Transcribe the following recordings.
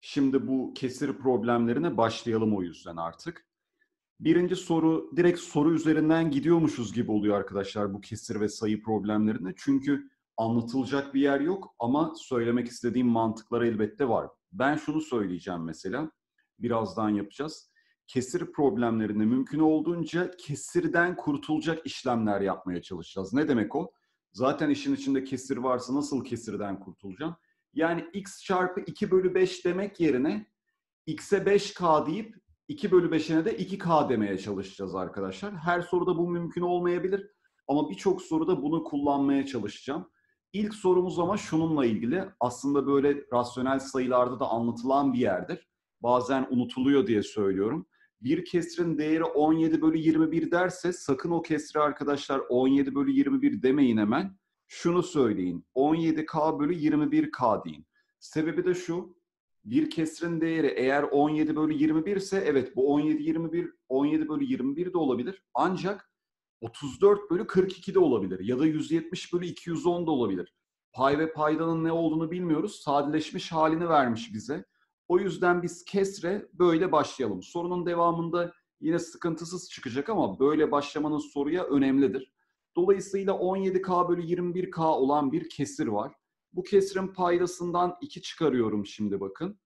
Şimdi bu kesir problemlerine başlayalım o yüzden artık. Birinci soru direkt soru üzerinden gidiyormuşuz gibi oluyor arkadaşlar bu kesir ve sayı problemlerinde. Çünkü anlatılacak bir yer yok ama söylemek istediğim mantıklar elbette var. Ben şunu söyleyeceğim mesela. Birazdan yapacağız. Kesir problemlerinde mümkün olduğunca kesirden kurtulacak işlemler yapmaya çalışacağız. Ne demek o? Zaten işin içinde kesir varsa nasıl kesirden kurtulacağım? Yani x çarpı 2 bölü 5 demek yerine x'e 5k deyip 2 bölü 5'ine de 2k demeye çalışacağız arkadaşlar. Her soruda bu mümkün olmayabilir. Ama birçok soruda bunu kullanmaya çalışacağım. İlk sorumuz ama şununla ilgili. Aslında böyle rasyonel sayılarda da anlatılan bir yerdir. Bazen unutuluyor diye söylüyorum. Bir kesrin değeri 17 bölü 21 derse sakın o kesri arkadaşlar 17 bölü 21 demeyin hemen. Şunu söyleyin. 17k bölü 21k deyin. Sebebi de şu. Bir kesrin değeri eğer 17 bölü 21 ise evet bu 17 21 17 bölü 21 de olabilir. Ancak 34 bölü 42 de olabilir. Ya da 170 bölü 210 da olabilir. Pay ve paydanın ne olduğunu bilmiyoruz. Sadeleşmiş halini vermiş bize. O yüzden biz kesre böyle başlayalım. Sorunun devamında yine sıkıntısız çıkacak ama böyle başlamanın soruya önemlidir. Dolayısıyla 17K bölü 21K olan bir kesir var. Bu kesirin paydasından 2 çıkarıyorum şimdi bakın.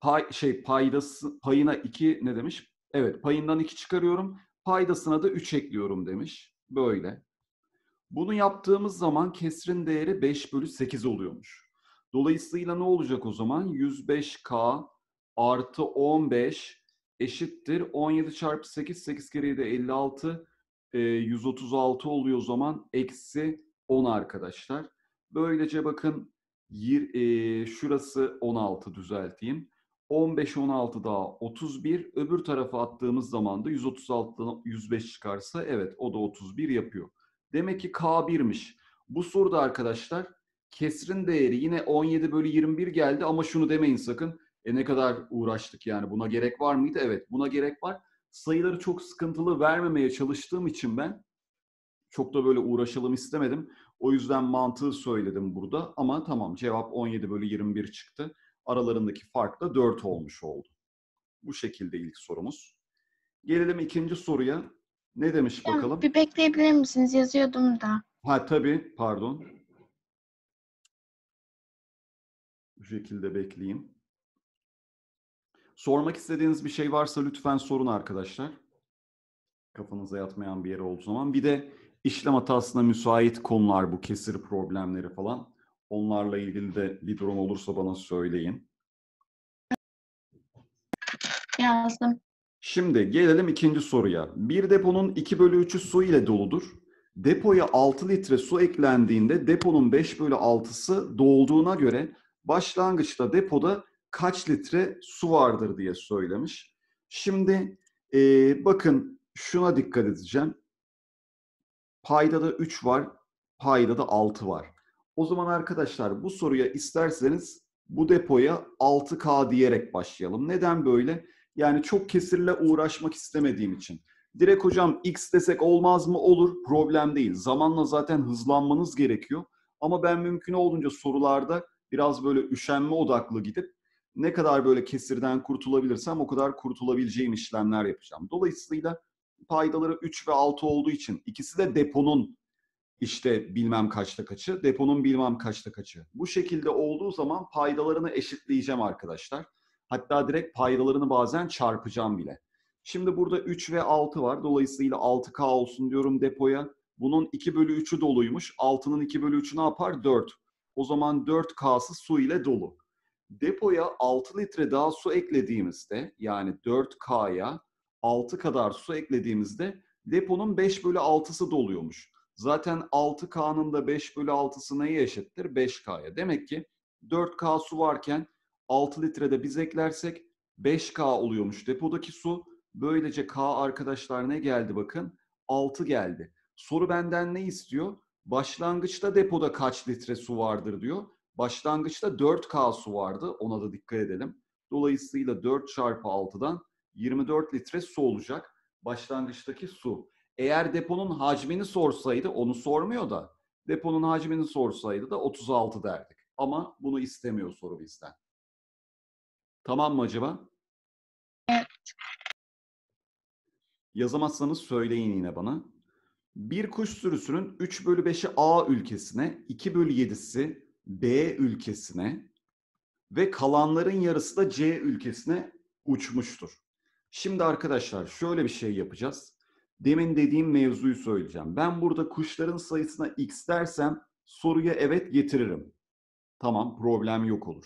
Pay, şey paydası payına 2 ne demiş? Evet payından 2 çıkarıyorum. Paydasına da 3 ekliyorum demiş. Böyle. Bunu yaptığımız zaman kesrin değeri 5 bölü 8 oluyormuş. Dolayısıyla ne olacak o zaman? 105K artı 15 eşittir. 17 çarpı 8, 8 kere 7 56, e, 136 oluyor o zaman. Eksi 10 arkadaşlar. Böylece bakın yir, e, şurası 16 düzelteyim. 15 16 daha 31. Öbür tarafa attığımız zaman da 136'dan 105 çıkarsa evet o da 31 yapıyor. Demek ki K1'miş. Bu soruda arkadaşlar kesrin değeri yine 17 bölü 21 geldi ama şunu demeyin sakın. E ne kadar uğraştık yani buna gerek var mıydı? Evet buna gerek var. Sayıları çok sıkıntılı vermemeye çalıştığım için ben çok da böyle uğraşalım istemedim. O yüzden mantığı söyledim burada ama tamam cevap 17 bölü 21 çıktı. Aralarındaki fark da 4 olmuş oldu. Bu şekilde ilk sorumuz. Gelelim ikinci soruya. Ne demiş bakalım? Bir bekleyebilir misiniz? Yazıyordum da. Ha tabii, pardon. Bu şekilde bekleyeyim. Sormak istediğiniz bir şey varsa lütfen sorun arkadaşlar. Kafanıza yatmayan bir yer olduğu zaman. Bir de işlem hatasına müsait konular bu kesir problemleri falan. Onlarla ilgili de bir durum olursa bana söyleyin. Yazdım. Şimdi gelelim ikinci soruya. Bir deponun 2 bölü 3'ü su ile doludur. Depoya 6 litre su eklendiğinde deponun 5 bölü 6'sı dolduğuna göre başlangıçta depoda kaç litre su vardır diye söylemiş. Şimdi e, bakın şuna dikkat edeceğim. Payda da 3 var, payda da 6 var. O zaman arkadaşlar bu soruya isterseniz bu depoya 6K diyerek başlayalım. Neden böyle? Yani çok kesirle uğraşmak istemediğim için. Direkt hocam X desek olmaz mı? Olur. Problem değil. Zamanla zaten hızlanmanız gerekiyor. Ama ben mümkün olduğunca sorularda biraz böyle üşenme odaklı gidip ne kadar böyle kesirden kurtulabilirsem o kadar kurtulabileceğim işlemler yapacağım. Dolayısıyla paydaları 3 ve 6 olduğu için ikisi de deponun işte bilmem kaçta kaçı, deponun bilmem kaçta kaçı. Bu şekilde olduğu zaman paydalarını eşitleyeceğim arkadaşlar. Hatta direkt paydalarını bazen çarpacağım bile. Şimdi burada 3 ve 6 var. Dolayısıyla 6K olsun diyorum depoya. Bunun 2 bölü 3'ü doluymuş. 6'nın 2 bölü 3'ü ne yapar? 4. O zaman 4K'sı su ile dolu. Depoya 6 litre daha su eklediğimizde yani 4K'ya 6 kadar su eklediğimizde deponun 5 bölü 6'sı doluyormuş. Zaten 6K'nın da 5 bölü 6'sı neye eşittir? 5K'ya. Demek ki 4K su varken 6 litrede biz eklersek 5K oluyormuş depodaki su. Böylece K arkadaşlar ne geldi bakın? 6 geldi. Soru benden ne istiyor? Başlangıçta depoda kaç litre su vardır diyor. Başlangıçta 4K su vardı. Ona da dikkat edelim. Dolayısıyla 4 çarpı 6'dan 24 litre su olacak. Başlangıçtaki su. Eğer deponun hacmini sorsaydı onu sormuyor da deponun hacmini sorsaydı da 36 derdik. Ama bunu istemiyor soru bizden. Tamam mı acaba? Evet. Yazamazsanız söyleyin yine bana. Bir kuş sürüsünün 3 bölü 5'i A ülkesine, 2 bölü 7'si B ülkesine ve kalanların yarısı da C ülkesine uçmuştur. Şimdi arkadaşlar şöyle bir şey yapacağız. Demin dediğim mevzuyu söyleyeceğim. Ben burada kuşların sayısına x dersem soruya evet getiririm. Tamam problem yok olur.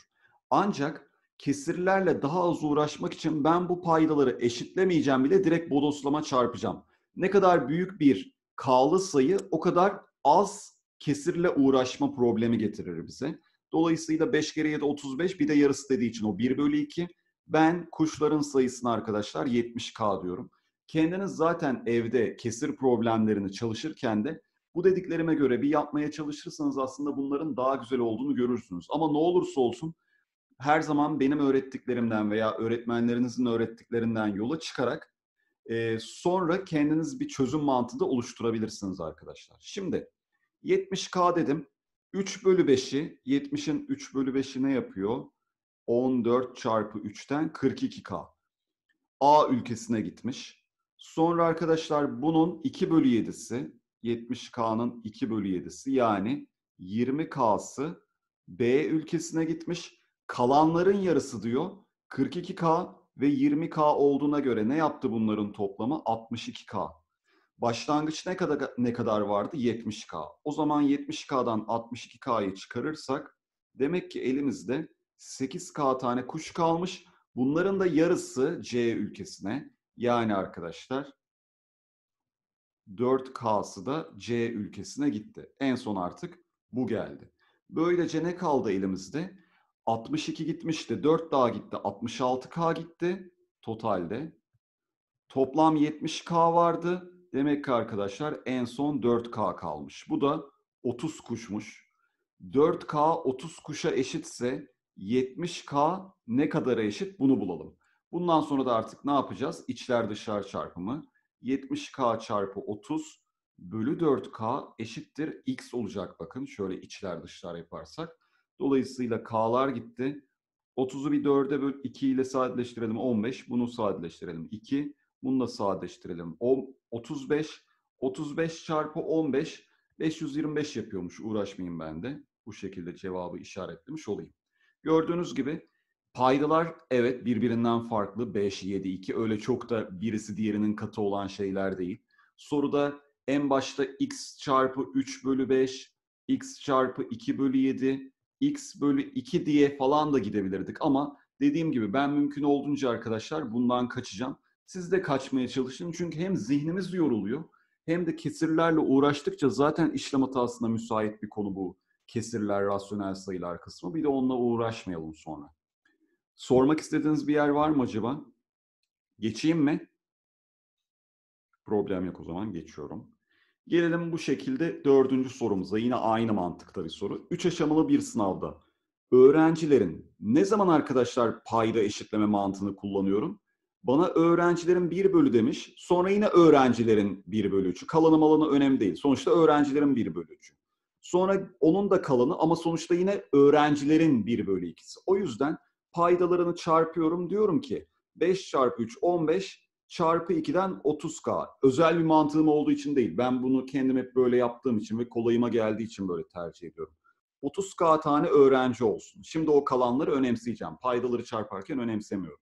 Ancak kesirlerle daha az uğraşmak için ben bu paydaları eşitlemeyeceğim bile direkt bodoslama çarpacağım. Ne kadar büyük bir k'lı sayı o kadar az kesirle uğraşma problemi getirir bize. Dolayısıyla 5 kere 7 35 bir de yarısı dediği için o 1 bölü 2. Ben kuşların sayısını arkadaşlar 70k diyorum. Kendiniz zaten evde kesir problemlerini çalışırken de bu dediklerime göre bir yapmaya çalışırsanız aslında bunların daha güzel olduğunu görürsünüz. Ama ne olursa olsun her zaman benim öğrettiklerimden veya öğretmenlerinizin öğrettiklerinden yola çıkarak e, sonra kendiniz bir çözüm mantığı da oluşturabilirsiniz arkadaşlar. Şimdi 70K dedim. 3 bölü 5'i, 70'in 3 bölü 5'i ne yapıyor? 14 çarpı 3'ten 42K. A ülkesine gitmiş. Sonra arkadaşlar bunun 2 bölü 7'si, 70K'nın 2 bölü 7'si yani 20K'sı B ülkesine gitmiş. Kalanların yarısı diyor 42K ve 20K olduğuna göre ne yaptı bunların toplamı? 62K. Başlangıç ne kadar ne kadar vardı? 70K. O zaman 70K'dan 62K'yı çıkarırsak demek ki elimizde 8K tane kuş kalmış. Bunların da yarısı C ülkesine. Yani arkadaşlar 4K'sı da C ülkesine gitti. En son artık bu geldi. Böylece ne kaldı elimizde? 62 gitmişti. 4 daha gitti. 66K gitti totalde. Toplam 70K vardı. Demek ki arkadaşlar en son 4K kalmış. Bu da 30 kuşmuş. 4K 30 kuşa eşitse 70K ne kadara eşit bunu bulalım. Bundan sonra da artık ne yapacağız? İçler dışlar çarpımı. 70K çarpı 30 bölü 4K eşittir X olacak bakın. Şöyle içler dışlar yaparsak. Dolayısıyla K'lar gitti. 30'u bir 4'e böl 2 ile sadeleştirelim 15. Bunu sadeleştirelim 2. Bunu da sadeleştirelim. 35. 35 çarpı 15 525 yapıyormuş. Uğraşmayayım ben de. Bu şekilde cevabı işaretlemiş olayım. Gördüğünüz gibi paydalar evet birbirinden farklı. 5, 7, 2 öyle çok da birisi diğerinin katı olan şeyler değil. Soruda en başta x çarpı 3 bölü 5, x çarpı 2 bölü 7, x bölü 2 diye falan da gidebilirdik. Ama dediğim gibi ben mümkün olduğunca arkadaşlar bundan kaçacağım. Siz de kaçmaya çalışın çünkü hem zihnimiz yoruluyor hem de kesirlerle uğraştıkça zaten işlem hatasına müsait bir konu bu kesirler, rasyonel sayılar kısmı. Bir de onunla uğraşmayalım sonra. Sormak istediğiniz bir yer var mı acaba? Geçeyim mi? Problem yok o zaman geçiyorum. Gelelim bu şekilde dördüncü sorumuza. Yine aynı mantıkta bir soru. Üç aşamalı bir sınavda öğrencilerin ne zaman arkadaşlar payda eşitleme mantığını kullanıyorum? Bana öğrencilerin bir bölü demiş. Sonra yine öğrencilerin bir bölü üçü. Kalanı malanı önemli değil. Sonuçta öğrencilerin bir bölü. Sonra onun da kalanı ama sonuçta yine öğrencilerin bir bölü ikisi. O yüzden paydalarını çarpıyorum. Diyorum ki 5 çarpı 3 15 çarpı 2'den 30K. Özel bir mantığım olduğu için değil. Ben bunu kendim hep böyle yaptığım için ve kolayıma geldiği için böyle tercih ediyorum. 30K tane öğrenci olsun. Şimdi o kalanları önemseyeceğim. Paydaları çarparken önemsemiyorum.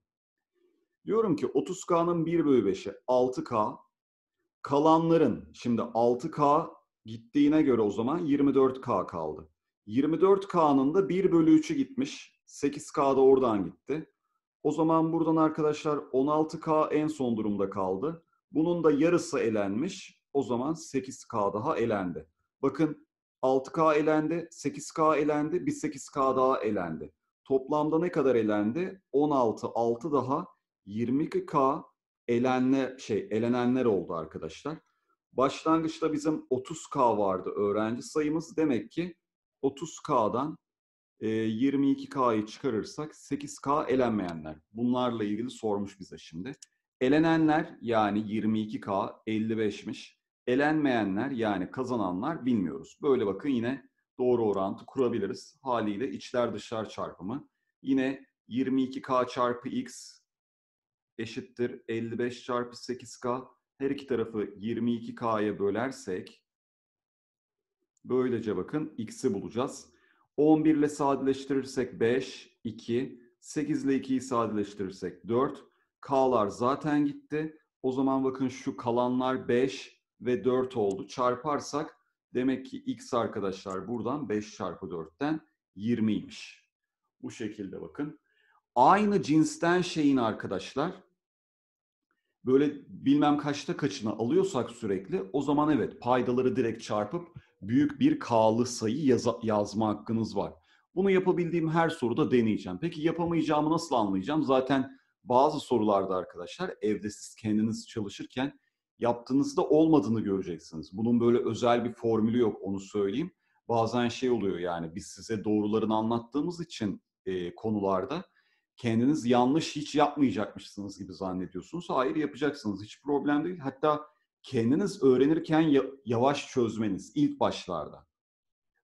Diyorum ki 30K'nın 1 bölü 5'i 6K. Kalanların şimdi 6K gittiğine göre o zaman 24K kaldı. 24K'nın da 1 bölü 3'ü gitmiş. 8K da oradan gitti. O zaman buradan arkadaşlar 16K en son durumda kaldı. Bunun da yarısı elenmiş. O zaman 8K daha elendi. Bakın 6K elendi, 8K elendi, bir 8K daha elendi. Toplamda ne kadar elendi? 16, 6 daha 22K elenler şey elenenler oldu arkadaşlar. Başlangıçta bizim 30K vardı öğrenci sayımız. Demek ki 30K'dan 22K'yı çıkarırsak 8K elenmeyenler. Bunlarla ilgili sormuş bize şimdi. Elenenler yani 22K 55'miş. Elenmeyenler yani kazananlar bilmiyoruz. Böyle bakın yine doğru orantı kurabiliriz. Haliyle içler dışlar çarpımı. Yine 22K çarpı X eşittir 55 çarpı 8K. Her iki tarafı 22K'ya bölersek böylece bakın X'i bulacağız. 11 ile sadeleştirirsek 5, 2, 8 ile 2'yi sadeleştirirsek 4. K'lar zaten gitti. O zaman bakın şu kalanlar 5 ve 4 oldu. Çarparsak demek ki X arkadaşlar buradan 5 çarpı 4'ten 20'ymiş. Bu şekilde bakın. Aynı cinsten şeyin arkadaşlar böyle bilmem kaçta kaçını alıyorsak sürekli o zaman evet paydaları direkt çarpıp büyük bir K'lı sayı yaza- yazma hakkınız var. Bunu yapabildiğim her soruda deneyeceğim. Peki yapamayacağımı nasıl anlayacağım? Zaten bazı sorularda arkadaşlar evde siz kendiniz çalışırken yaptığınızda olmadığını göreceksiniz. Bunun böyle özel bir formülü yok onu söyleyeyim. Bazen şey oluyor yani biz size doğrularını anlattığımız için e, konularda kendiniz yanlış hiç yapmayacakmışsınız gibi zannediyorsunuz. Hayır yapacaksınız hiç problem değil. Hatta kendiniz öğrenirken ya- yavaş çözmeniz ilk başlarda.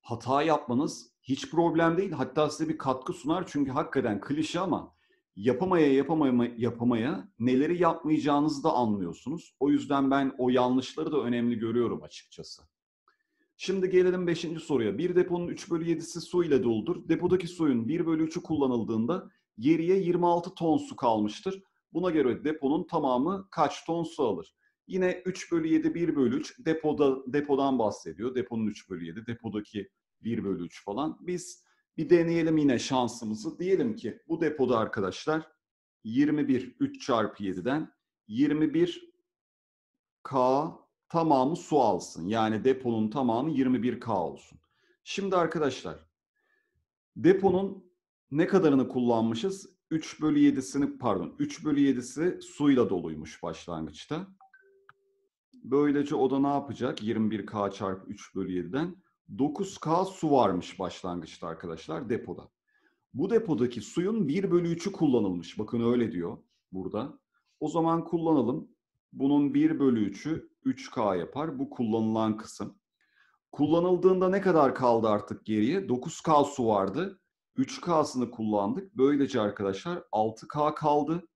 Hata yapmanız hiç problem değil. Hatta size bir katkı sunar çünkü hakikaten klişe ama yapamaya yapamaya yapamaya neleri yapmayacağınızı da anlıyorsunuz. O yüzden ben o yanlışları da önemli görüyorum açıkçası. Şimdi gelelim 5. soruya. Bir deponun 3 bölü 7'si su ile doludur. Depodaki suyun 1 bölü 3'ü kullanıldığında geriye 26 ton su kalmıştır. Buna göre deponun tamamı kaç ton su alır? Yine 3 bölü 7, 1 bölü 3 depoda, depodan bahsediyor. Deponun 3 bölü 7, depodaki 1 bölü 3 falan. Biz bir deneyelim yine şansımızı. Diyelim ki bu depoda arkadaşlar 21, 3 çarpı 7'den 21 K tamamı su alsın. Yani deponun tamamı 21K olsun. Şimdi arkadaşlar deponun ne kadarını kullanmışız? 3 bölü 7'sini pardon 3 bölü 7'si suyla doluymuş başlangıçta. Böylece o da ne yapacak? 21K çarpı 3 bölü 7'den 9K su varmış başlangıçta arkadaşlar depoda. Bu depodaki suyun 1 bölü 3'ü kullanılmış. Bakın öyle diyor burada. O zaman kullanalım. Bunun 1 bölü 3'ü 3K yapar. Bu kullanılan kısım. Kullanıldığında ne kadar kaldı artık geriye? 9K su vardı. 3K'sını kullandık. Böylece arkadaşlar 6K kaldı.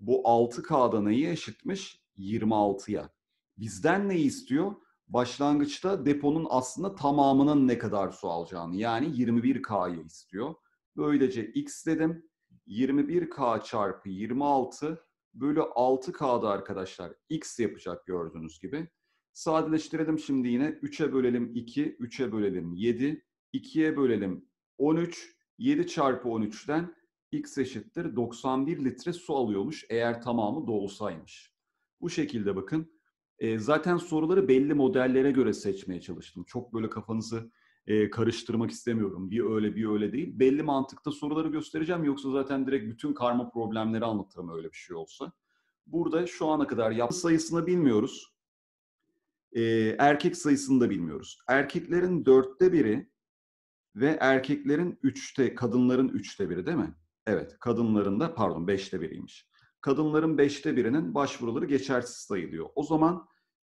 Bu 6K'da neyi eşitmiş? 26'ya. Bizden neyi istiyor? Başlangıçta deponun aslında tamamının ne kadar su alacağını yani 21K'yı istiyor. Böylece X dedim. 21K çarpı 26 bölü 6K'da arkadaşlar X yapacak gördüğünüz gibi. Sadeleştirelim şimdi yine. 3'e bölelim 2, 3'e bölelim 7, 2'ye bölelim 13, 7 çarpı 13'ten X eşittir 91 litre su alıyormuş eğer tamamı dolusaymış. Bu şekilde bakın. E, zaten soruları belli modellere göre seçmeye çalıştım. Çok böyle kafanızı e, karıştırmak istemiyorum. Bir öyle bir öyle değil. Belli mantıkta soruları göstereceğim. Yoksa zaten direkt bütün karma problemleri anlatırım öyle bir şey olsa. Burada şu ana kadar yap sayısını bilmiyoruz. E, erkek sayısını da bilmiyoruz. Erkeklerin dörtte biri ve erkeklerin üçte, kadınların üçte biri değil mi? Evet, kadınların da pardon beşte biriymiş. Kadınların beşte birinin başvuruları geçersiz sayılıyor. O zaman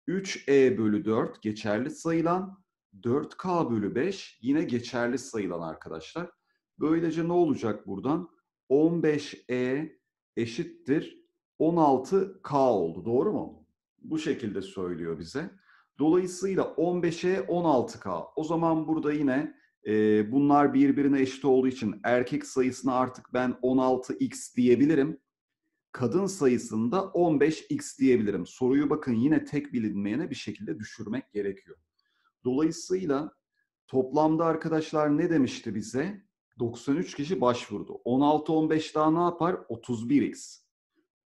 3E bölü 4 geçerli sayılan, 4K bölü 5 yine geçerli sayılan arkadaşlar. Böylece ne olacak buradan? 15E eşittir 16K oldu. Doğru mu? Bu şekilde söylüyor bize. Dolayısıyla 15'e 16K. O zaman burada yine e, bunlar birbirine eşit olduğu için erkek sayısına artık ben 16X diyebilirim. Kadın sayısında 15X diyebilirim. Soruyu bakın yine tek bilinmeyene bir şekilde düşürmek gerekiyor. Dolayısıyla toplamda arkadaşlar ne demişti bize? 93 kişi başvurdu. 16-15 daha ne yapar? 31X.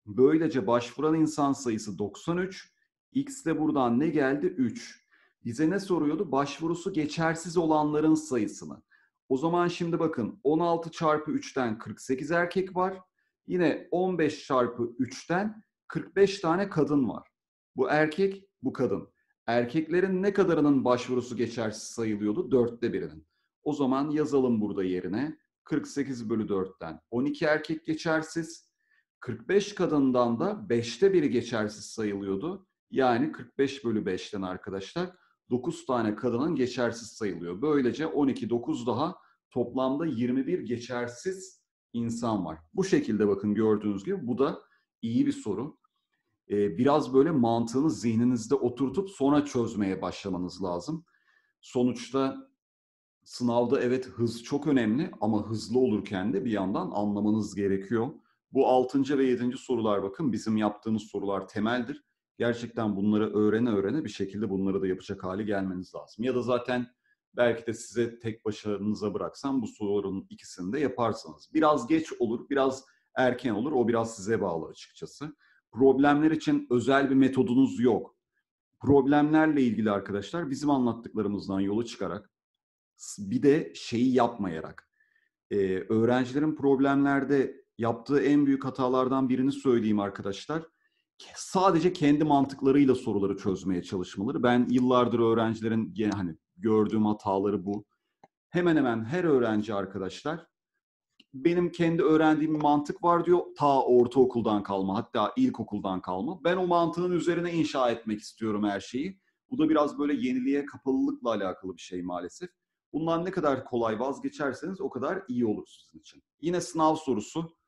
Böylece başvuran insan sayısı 93. X de buradan ne geldi? 3. Bize ne soruyordu? Başvurusu geçersiz olanların sayısını. O zaman şimdi bakın 16 çarpı 3'ten 48 erkek var. Yine 15 çarpı 3'ten 45 tane kadın var. Bu erkek, bu kadın. Erkeklerin ne kadarının başvurusu geçersiz sayılıyordu? Dörtte birinin. O zaman yazalım burada yerine. 48 bölü 4'ten 12 erkek geçersiz. 45 kadından da 5'te biri geçersiz sayılıyordu. Yani 45 bölü 5'ten arkadaşlar 9 tane kadının geçersiz sayılıyor. Böylece 12, 9 daha toplamda 21 geçersiz insan var. Bu şekilde bakın gördüğünüz gibi bu da iyi bir soru. Ee, biraz böyle mantığını zihninizde oturtup sonra çözmeye başlamanız lazım. Sonuçta sınavda evet hız çok önemli ama hızlı olurken de bir yandan anlamanız gerekiyor. Bu 6. ve 7. sorular bakın bizim yaptığımız sorular temeldir. Gerçekten bunları öğrene öğrene bir şekilde bunları da yapacak hale gelmeniz lazım. Ya da zaten belki de size tek başınıza bıraksam bu soruların ikisini de yaparsınız. Biraz geç olur, biraz erken olur. O biraz size bağlı açıkçası. Problemler için özel bir metodunuz yok. Problemlerle ilgili arkadaşlar bizim anlattıklarımızdan yola çıkarak bir de şeyi yapmayarak e, öğrencilerin problemlerde yaptığı en büyük hatalardan birini söyleyeyim arkadaşlar. Sadece kendi mantıklarıyla soruları çözmeye çalışmaları. Ben yıllardır öğrencilerin hani gördüğüm hataları bu. Hemen hemen her öğrenci arkadaşlar benim kendi öğrendiğim bir mantık var diyor. Ta ortaokuldan kalma hatta ilkokuldan kalma. Ben o mantığın üzerine inşa etmek istiyorum her şeyi. Bu da biraz böyle yeniliğe kapalılıkla alakalı bir şey maalesef. Bundan ne kadar kolay vazgeçerseniz o kadar iyi olur sizin için. Yine sınav sorusu.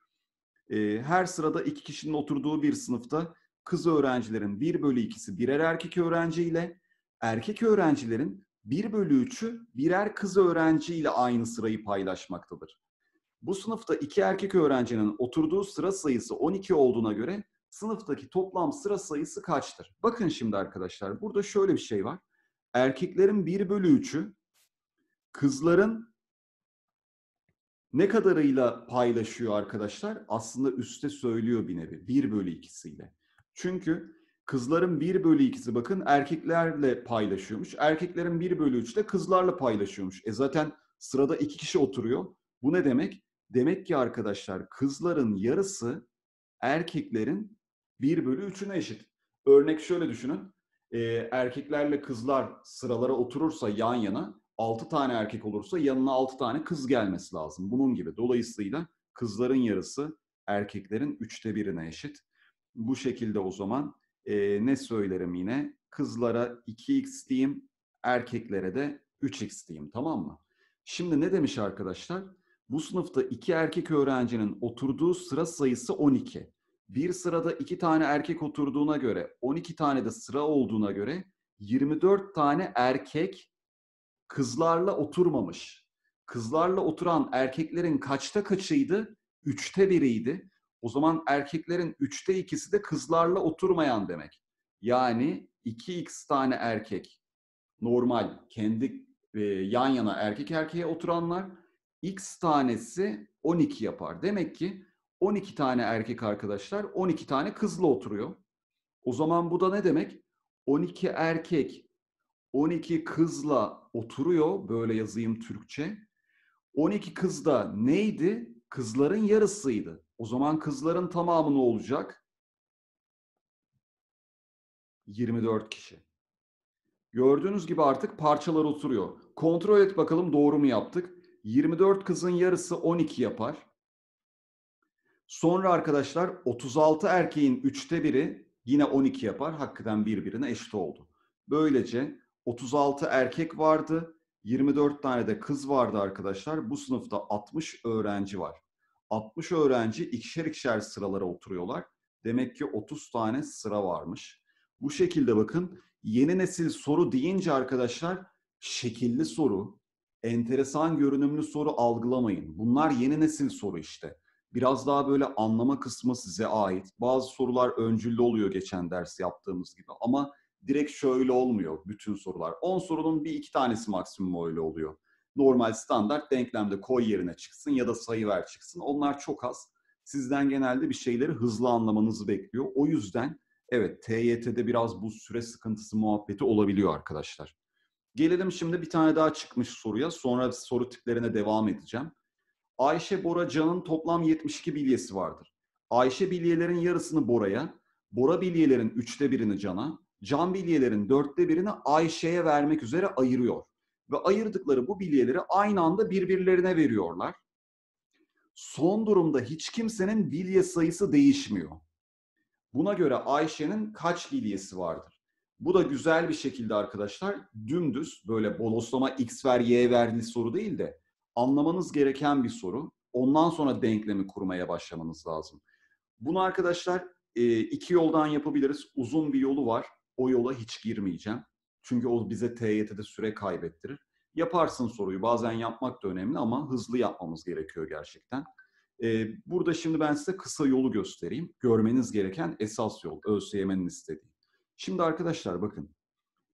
Her sırada iki kişinin oturduğu bir sınıfta kız öğrencilerin 1 bölü 2'si birer erkek öğrenci ile erkek öğrencilerin 1 bölü 3'ü birer kız öğrenci ile aynı sırayı paylaşmaktadır. Bu sınıfta iki erkek öğrencinin oturduğu sıra sayısı 12 olduğuna göre sınıftaki toplam sıra sayısı kaçtır? Bakın şimdi arkadaşlar burada şöyle bir şey var. Erkeklerin 1 bölü 3'ü kızların ne kadarıyla paylaşıyor arkadaşlar? Aslında üste söylüyor bir nevi. 1 bölü 2'siyle. Çünkü kızların 1 bölü 2'si bakın erkeklerle paylaşıyormuş. Erkeklerin 1 bölü 3 de kızlarla paylaşıyormuş. E zaten sırada iki kişi oturuyor. Bu ne demek? Demek ki arkadaşlar kızların yarısı erkeklerin 1 bölü 3'üne eşit. Örnek şöyle düşünün. E, erkeklerle kızlar sıralara oturursa yan yana 6 tane erkek olursa yanına 6 tane kız gelmesi lazım. Bunun gibi. Dolayısıyla kızların yarısı erkeklerin üçte birine eşit. Bu şekilde o zaman e, ne söylerim yine? Kızlara 2x diyeyim, erkeklere de 3x diyeyim tamam mı? Şimdi ne demiş arkadaşlar? Bu sınıfta iki erkek öğrencinin oturduğu sıra sayısı 12. Bir sırada iki tane erkek oturduğuna göre, 12 tane de sıra olduğuna göre 24 tane erkek kızlarla oturmamış. Kızlarla oturan erkeklerin kaçta kaçıydı? Üçte biriydi. O zaman erkeklerin üçte ikisi de kızlarla oturmayan demek. Yani 2x tane erkek normal kendi e, yan yana erkek erkeğe oturanlar x tanesi 12 yapar. Demek ki 12 tane erkek arkadaşlar 12 tane kızla oturuyor. O zaman bu da ne demek? 12 erkek 12 kızla oturuyor. Böyle yazayım Türkçe. 12 kız da neydi? Kızların yarısıydı. O zaman kızların tamamı ne olacak? 24 kişi. Gördüğünüz gibi artık parçalar oturuyor. Kontrol et bakalım doğru mu yaptık? 24 kızın yarısı 12 yapar. Sonra arkadaşlar 36 erkeğin üçte biri yine 12 yapar. Hakikaten birbirine eşit oldu. Böylece 36 erkek vardı. 24 tane de kız vardı arkadaşlar. Bu sınıfta 60 öğrenci var. 60 öğrenci ikişer ikişer sıralara oturuyorlar. Demek ki 30 tane sıra varmış. Bu şekilde bakın yeni nesil soru deyince arkadaşlar şekilli soru, enteresan görünümlü soru algılamayın. Bunlar yeni nesil soru işte. Biraz daha böyle anlama kısmı size ait. Bazı sorular öncüllü oluyor geçen ders yaptığımız gibi ama direkt şöyle olmuyor bütün sorular. 10 sorunun bir iki tanesi maksimum öyle oluyor. Normal standart denklemde koy yerine çıksın ya da sayı ver çıksın. Onlar çok az. Sizden genelde bir şeyleri hızlı anlamanızı bekliyor. O yüzden evet TYT'de biraz bu süre sıkıntısı muhabbeti olabiliyor arkadaşlar. Gelelim şimdi bir tane daha çıkmış soruya. Sonra soru tiplerine devam edeceğim. Ayşe, Bora, Can'ın toplam 72 bilyesi vardır. Ayşe bilyelerin yarısını Bora'ya, Bora bilyelerin üçte birini Can'a, Can bilyelerin dörtte birini Ayşe'ye vermek üzere ayırıyor. Ve ayırdıkları bu bilyeleri aynı anda birbirlerine veriyorlar. Son durumda hiç kimsenin bilye sayısı değişmiyor. Buna göre Ayşe'nin kaç bilyesi vardır? Bu da güzel bir şekilde arkadaşlar dümdüz böyle boloslama x ver y verdiği soru değil de anlamanız gereken bir soru. Ondan sonra denklemi kurmaya başlamanız lazım. Bunu arkadaşlar iki yoldan yapabiliriz. Uzun bir yolu var. O yola hiç girmeyeceğim. Çünkü o bize TYT'de süre kaybettirir. Yaparsın soruyu. Bazen yapmak da önemli ama hızlı yapmamız gerekiyor gerçekten. Ee, burada şimdi ben size kısa yolu göstereyim. Görmeniz gereken esas yol. ÖSYM'nin istediği. Şimdi arkadaşlar bakın.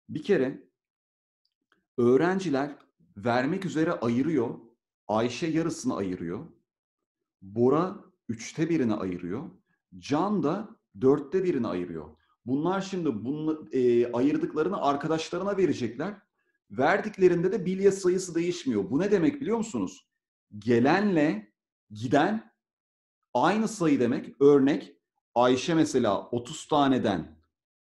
Bir kere öğrenciler vermek üzere ayırıyor. Ayşe yarısını ayırıyor. Bora üçte birini ayırıyor. Can da dörtte birini ayırıyor. Bunlar şimdi bunu, e, ayırdıklarını arkadaşlarına verecekler. Verdiklerinde de bilye sayısı değişmiyor. Bu ne demek biliyor musunuz? Gelenle giden aynı sayı demek. Örnek Ayşe mesela 30 taneden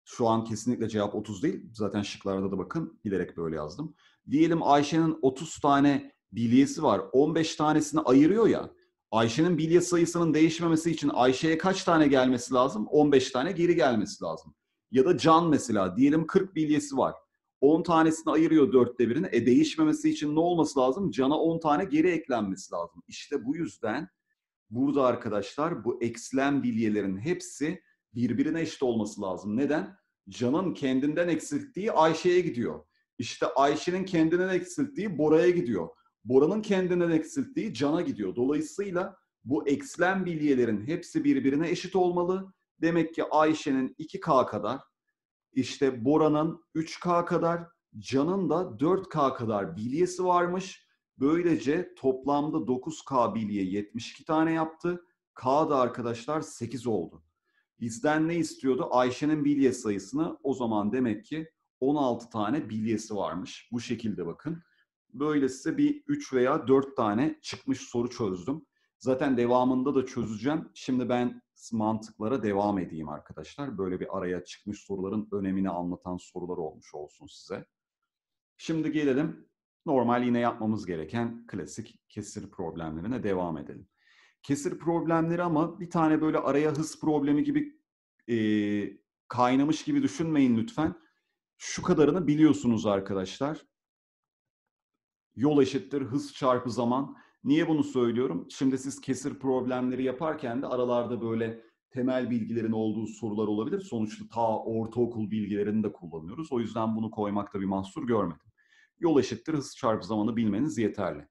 şu an kesinlikle cevap 30 değil. Zaten şıklarda da bakın bilerek böyle yazdım. Diyelim Ayşe'nin 30 tane bilyesi var. 15 tanesini ayırıyor ya. Ayşe'nin bilye sayısının değişmemesi için Ayşe'ye kaç tane gelmesi lazım? 15 tane geri gelmesi lazım. Ya da Can mesela diyelim 40 bilyesi var. 10 tanesini ayırıyor dörtte birini. E değişmemesi için ne olması lazım? Can'a 10 tane geri eklenmesi lazım. İşte bu yüzden burada arkadaşlar bu eksilen bilyelerin hepsi birbirine eşit olması lazım. Neden? Can'ın kendinden eksilttiği Ayşe'ye gidiyor. İşte Ayşe'nin kendinden eksilttiği Bora'ya gidiyor. Bora'nın kendinden eksilttiği Can'a gidiyor. Dolayısıyla bu eksilen bilyelerin hepsi birbirine eşit olmalı. Demek ki Ayşe'nin 2K kadar, işte Bora'nın 3K kadar, Can'ın da 4K kadar bilyesi varmış. Böylece toplamda 9K bilye 72 tane yaptı. K da arkadaşlar 8 oldu. Bizden ne istiyordu? Ayşe'nin bilye sayısını. O zaman demek ki 16 tane bilyesi varmış. Bu şekilde bakın. Böyle size bir 3 veya 4 tane çıkmış soru çözdüm. Zaten devamında da çözeceğim. Şimdi ben mantıklara devam edeyim arkadaşlar. Böyle bir araya çıkmış soruların önemini anlatan sorular olmuş olsun size. Şimdi gelelim normal yine yapmamız gereken klasik kesir problemlerine devam edelim. Kesir problemleri ama bir tane böyle araya hız problemi gibi e, kaynamış gibi düşünmeyin lütfen. Şu kadarını biliyorsunuz arkadaşlar. Yol eşittir hız çarpı zaman. Niye bunu söylüyorum? Şimdi siz kesir problemleri yaparken de aralarda böyle temel bilgilerin olduğu sorular olabilir. Sonuçta ta ortaokul bilgilerini de kullanıyoruz. O yüzden bunu koymakta bir mahsur görmedim. Yol eşittir hız çarpı zamanı bilmeniz yeterli.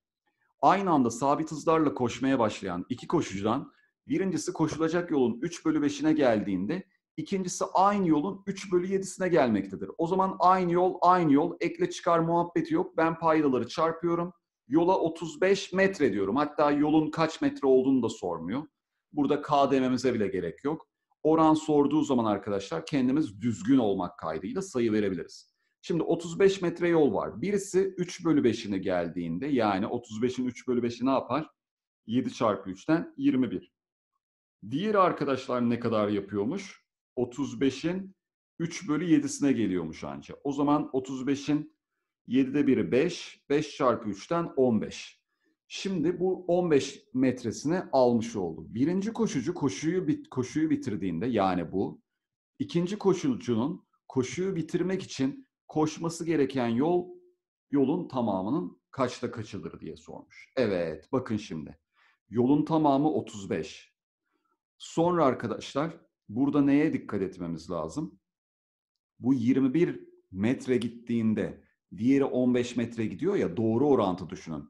Aynı anda sabit hızlarla koşmaya başlayan iki koşucudan birincisi koşulacak yolun 3 bölü 5'ine geldiğinde ikincisi aynı yolun 3 bölü 7'sine gelmektedir. O zaman aynı yol aynı yol ekle çıkar muhabbeti yok. Ben paydaları çarpıyorum. Yola 35 metre diyorum. Hatta yolun kaç metre olduğunu da sormuyor. Burada K dememize bile gerek yok. Oran sorduğu zaman arkadaşlar kendimiz düzgün olmak kaydıyla sayı verebiliriz. Şimdi 35 metre yol var. Birisi 3 bölü 5'ine geldiğinde yani 35'in 3 bölü 5'i ne yapar? 7 çarpı 3'ten 21. Diğeri arkadaşlar ne kadar yapıyormuş? 35'in 3 bölü 7'sine geliyormuş anca. O zaman 35'in 7'de biri 5, 5 çarpı 3'ten 15. Şimdi bu 15 metresini almış oldu. Birinci koşucu koşuyu koşuyu bitirdiğinde yani bu ikinci koşucunun koşuyu bitirmek için koşması gereken yol yolun tamamının kaçta kaçıdır diye sormuş. Evet, bakın şimdi. Yolun tamamı 35. Sonra arkadaşlar burada neye dikkat etmemiz lazım? Bu 21 metre gittiğinde diğeri 15 metre gidiyor ya doğru orantı düşünün.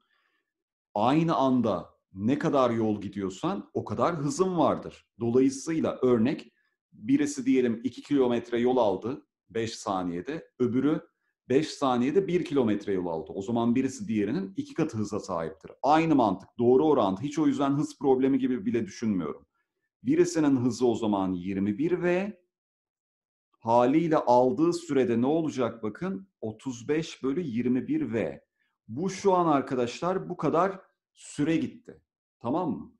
Aynı anda ne kadar yol gidiyorsan o kadar hızın vardır. Dolayısıyla örnek birisi diyelim 2 kilometre yol aldı 5 saniyede, öbürü 5 saniyede 1 kilometre yol aldı. O zaman birisi diğerinin iki katı hıza sahiptir. Aynı mantık, doğru orantı. Hiç o yüzden hız problemi gibi bile düşünmüyorum. Birisinin hızı o zaman 21 ve haliyle aldığı sürede ne olacak bakın? 35 bölü 21 v. Bu şu an arkadaşlar bu kadar süre gitti. Tamam mı?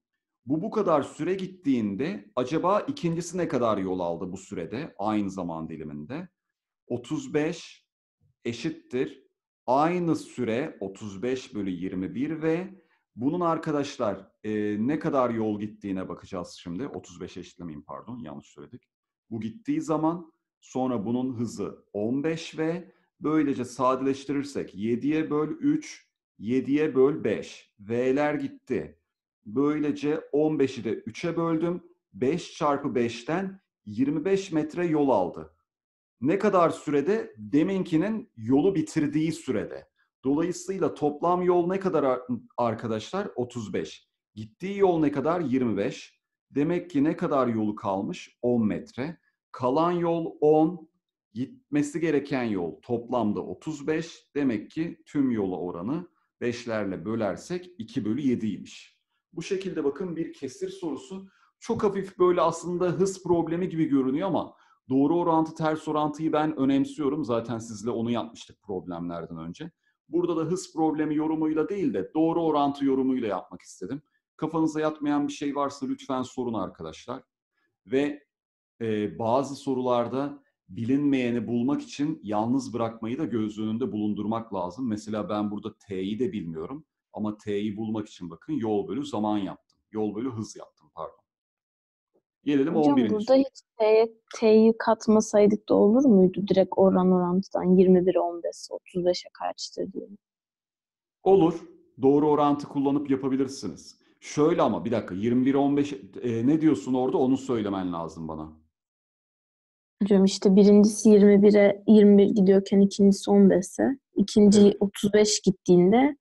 Bu bu kadar süre gittiğinde acaba ikincisi ne kadar yol aldı bu sürede aynı zaman diliminde? 35 eşittir. Aynı süre 35 bölü 21 ve bunun arkadaşlar e, ne kadar yol gittiğine bakacağız şimdi. 35 eşitlemeyeyim pardon yanlış söyledik. Bu gittiği zaman sonra bunun hızı 15 ve böylece sadeleştirirsek 7'ye böl 3, 7'ye böl 5. V'ler gitti. Böylece 15'i de 3'e böldüm. 5 çarpı 5'ten 25 metre yol aldı. Ne kadar sürede? Deminkinin yolu bitirdiği sürede. Dolayısıyla toplam yol ne kadar ar- arkadaşlar? 35. Gittiği yol ne kadar? 25. Demek ki ne kadar yolu kalmış? 10 metre. Kalan yol 10. Gitmesi gereken yol toplamda 35. Demek ki tüm yola oranı 5'lerle bölersek 2 bölü 7'ymiş. Bu şekilde bakın bir kesir sorusu. Çok hafif böyle aslında hız problemi gibi görünüyor ama doğru orantı ters orantıyı ben önemsiyorum. Zaten sizle onu yapmıştık problemlerden önce. Burada da hız problemi yorumuyla değil de doğru orantı yorumuyla yapmak istedim. Kafanıza yatmayan bir şey varsa lütfen sorun arkadaşlar. Ve e, bazı sorularda bilinmeyeni bulmak için yalnız bırakmayı da göz önünde bulundurmak lazım. Mesela ben burada T'yi de bilmiyorum ama T'yi bulmak için bakın yol bölü zaman yaptım. Yol bölü hız yaptım pardon. Gelelim Hocam 11. burada hiç T'ye T'yi katmasaydık da olur muydu? Direkt oran orantıdan 21'e 15, 35'e kaçtır diye. Olur. Doğru orantı kullanıp yapabilirsiniz. Şöyle ama bir dakika 21 15 e, ne diyorsun orada onu söylemen lazım bana. Hocam işte birincisi 21'e 21 gidiyorken ikincisi 15'e, ikinci Evet. 35 gittiğinde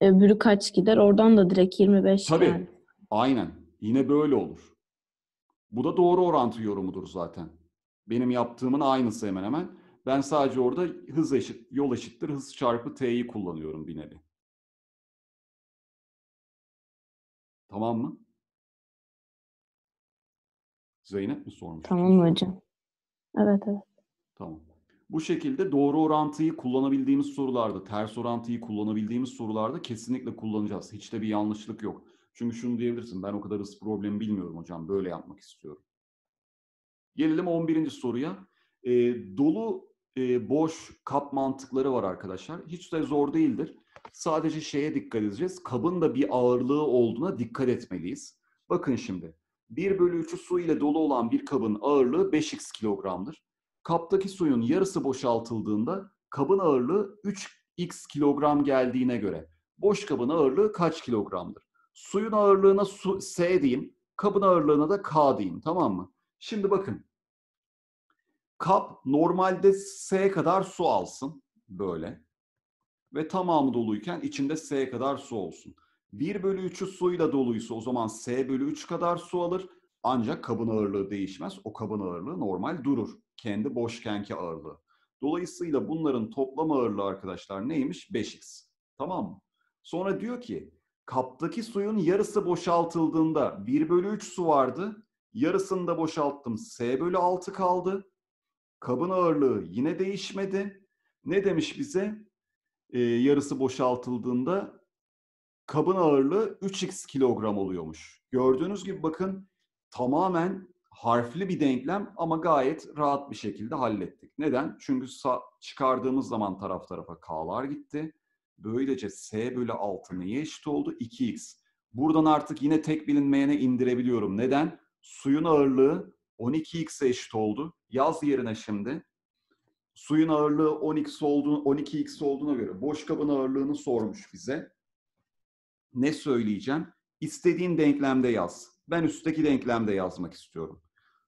öbürü kaç gider? Oradan da direkt 25 Tabii. geldi. Aynen. Yine böyle olur. Bu da doğru orantı yorumudur zaten. Benim yaptığımın aynısı hemen hemen. Ben sadece orada hız eşit, yol eşittir hız çarpı t'yi kullanıyorum bir nevi. Tamam mı? Zeynep mi sormuş? Tamam hocam. Evet evet. Tamam. Bu şekilde doğru orantıyı kullanabildiğimiz sorularda, ters orantıyı kullanabildiğimiz sorularda kesinlikle kullanacağız. Hiç de bir yanlışlık yok. Çünkü şunu diyebilirsin, ben o kadar hız problemi bilmiyorum hocam, böyle yapmak istiyorum. Gelelim 11. soruya. E, dolu e, boş kap mantıkları var arkadaşlar. Hiç de zor değildir. Sadece şeye dikkat edeceğiz. Kabın da bir ağırlığı olduğuna dikkat etmeliyiz. Bakın şimdi. 1 bölü 3'ü su ile dolu olan bir kabın ağırlığı 5x kilogramdır. Kaptaki suyun yarısı boşaltıldığında kabın ağırlığı 3x kilogram geldiğine göre boş kabın ağırlığı kaç kilogramdır? Suyun ağırlığına su, S diyeyim, kabın ağırlığına da K diyeyim tamam mı? Şimdi bakın. Kap normalde S kadar su alsın böyle ve tamamı doluyken içinde S kadar su olsun. 1 bölü 3'ü suyla doluysa o zaman S bölü 3 kadar su alır. Ancak kabın ağırlığı değişmez. O kabın ağırlığı normal durur. Kendi boşkenki ağırlığı. Dolayısıyla bunların toplam ağırlığı arkadaşlar neymiş? 5x. Tamam mı? Sonra diyor ki kaptaki suyun yarısı boşaltıldığında 1 bölü 3 su vardı. Yarısını da boşalttım. S bölü 6 kaldı. Kabın ağırlığı yine değişmedi. Ne demiş bize? Ee, yarısı boşaltıldığında kabın ağırlığı 3x kilogram oluyormuş. Gördüğünüz gibi bakın tamamen harfli bir denklem ama gayet rahat bir şekilde hallettik. Neden? Çünkü çıkardığımız zaman taraf tarafa k'lar gitti. Böylece s bölü 6 neye eşit oldu? 2x. Buradan artık yine tek bilinmeyene indirebiliyorum. Neden? Suyun ağırlığı 12x'e eşit oldu. Yaz yerine şimdi. Suyun ağırlığı 10x olduğunu, 12x olduğuna göre boş kabın ağırlığını sormuş bize. Ne söyleyeceğim? İstediğin denklemde yaz. Ben üstteki denklemde yazmak istiyorum.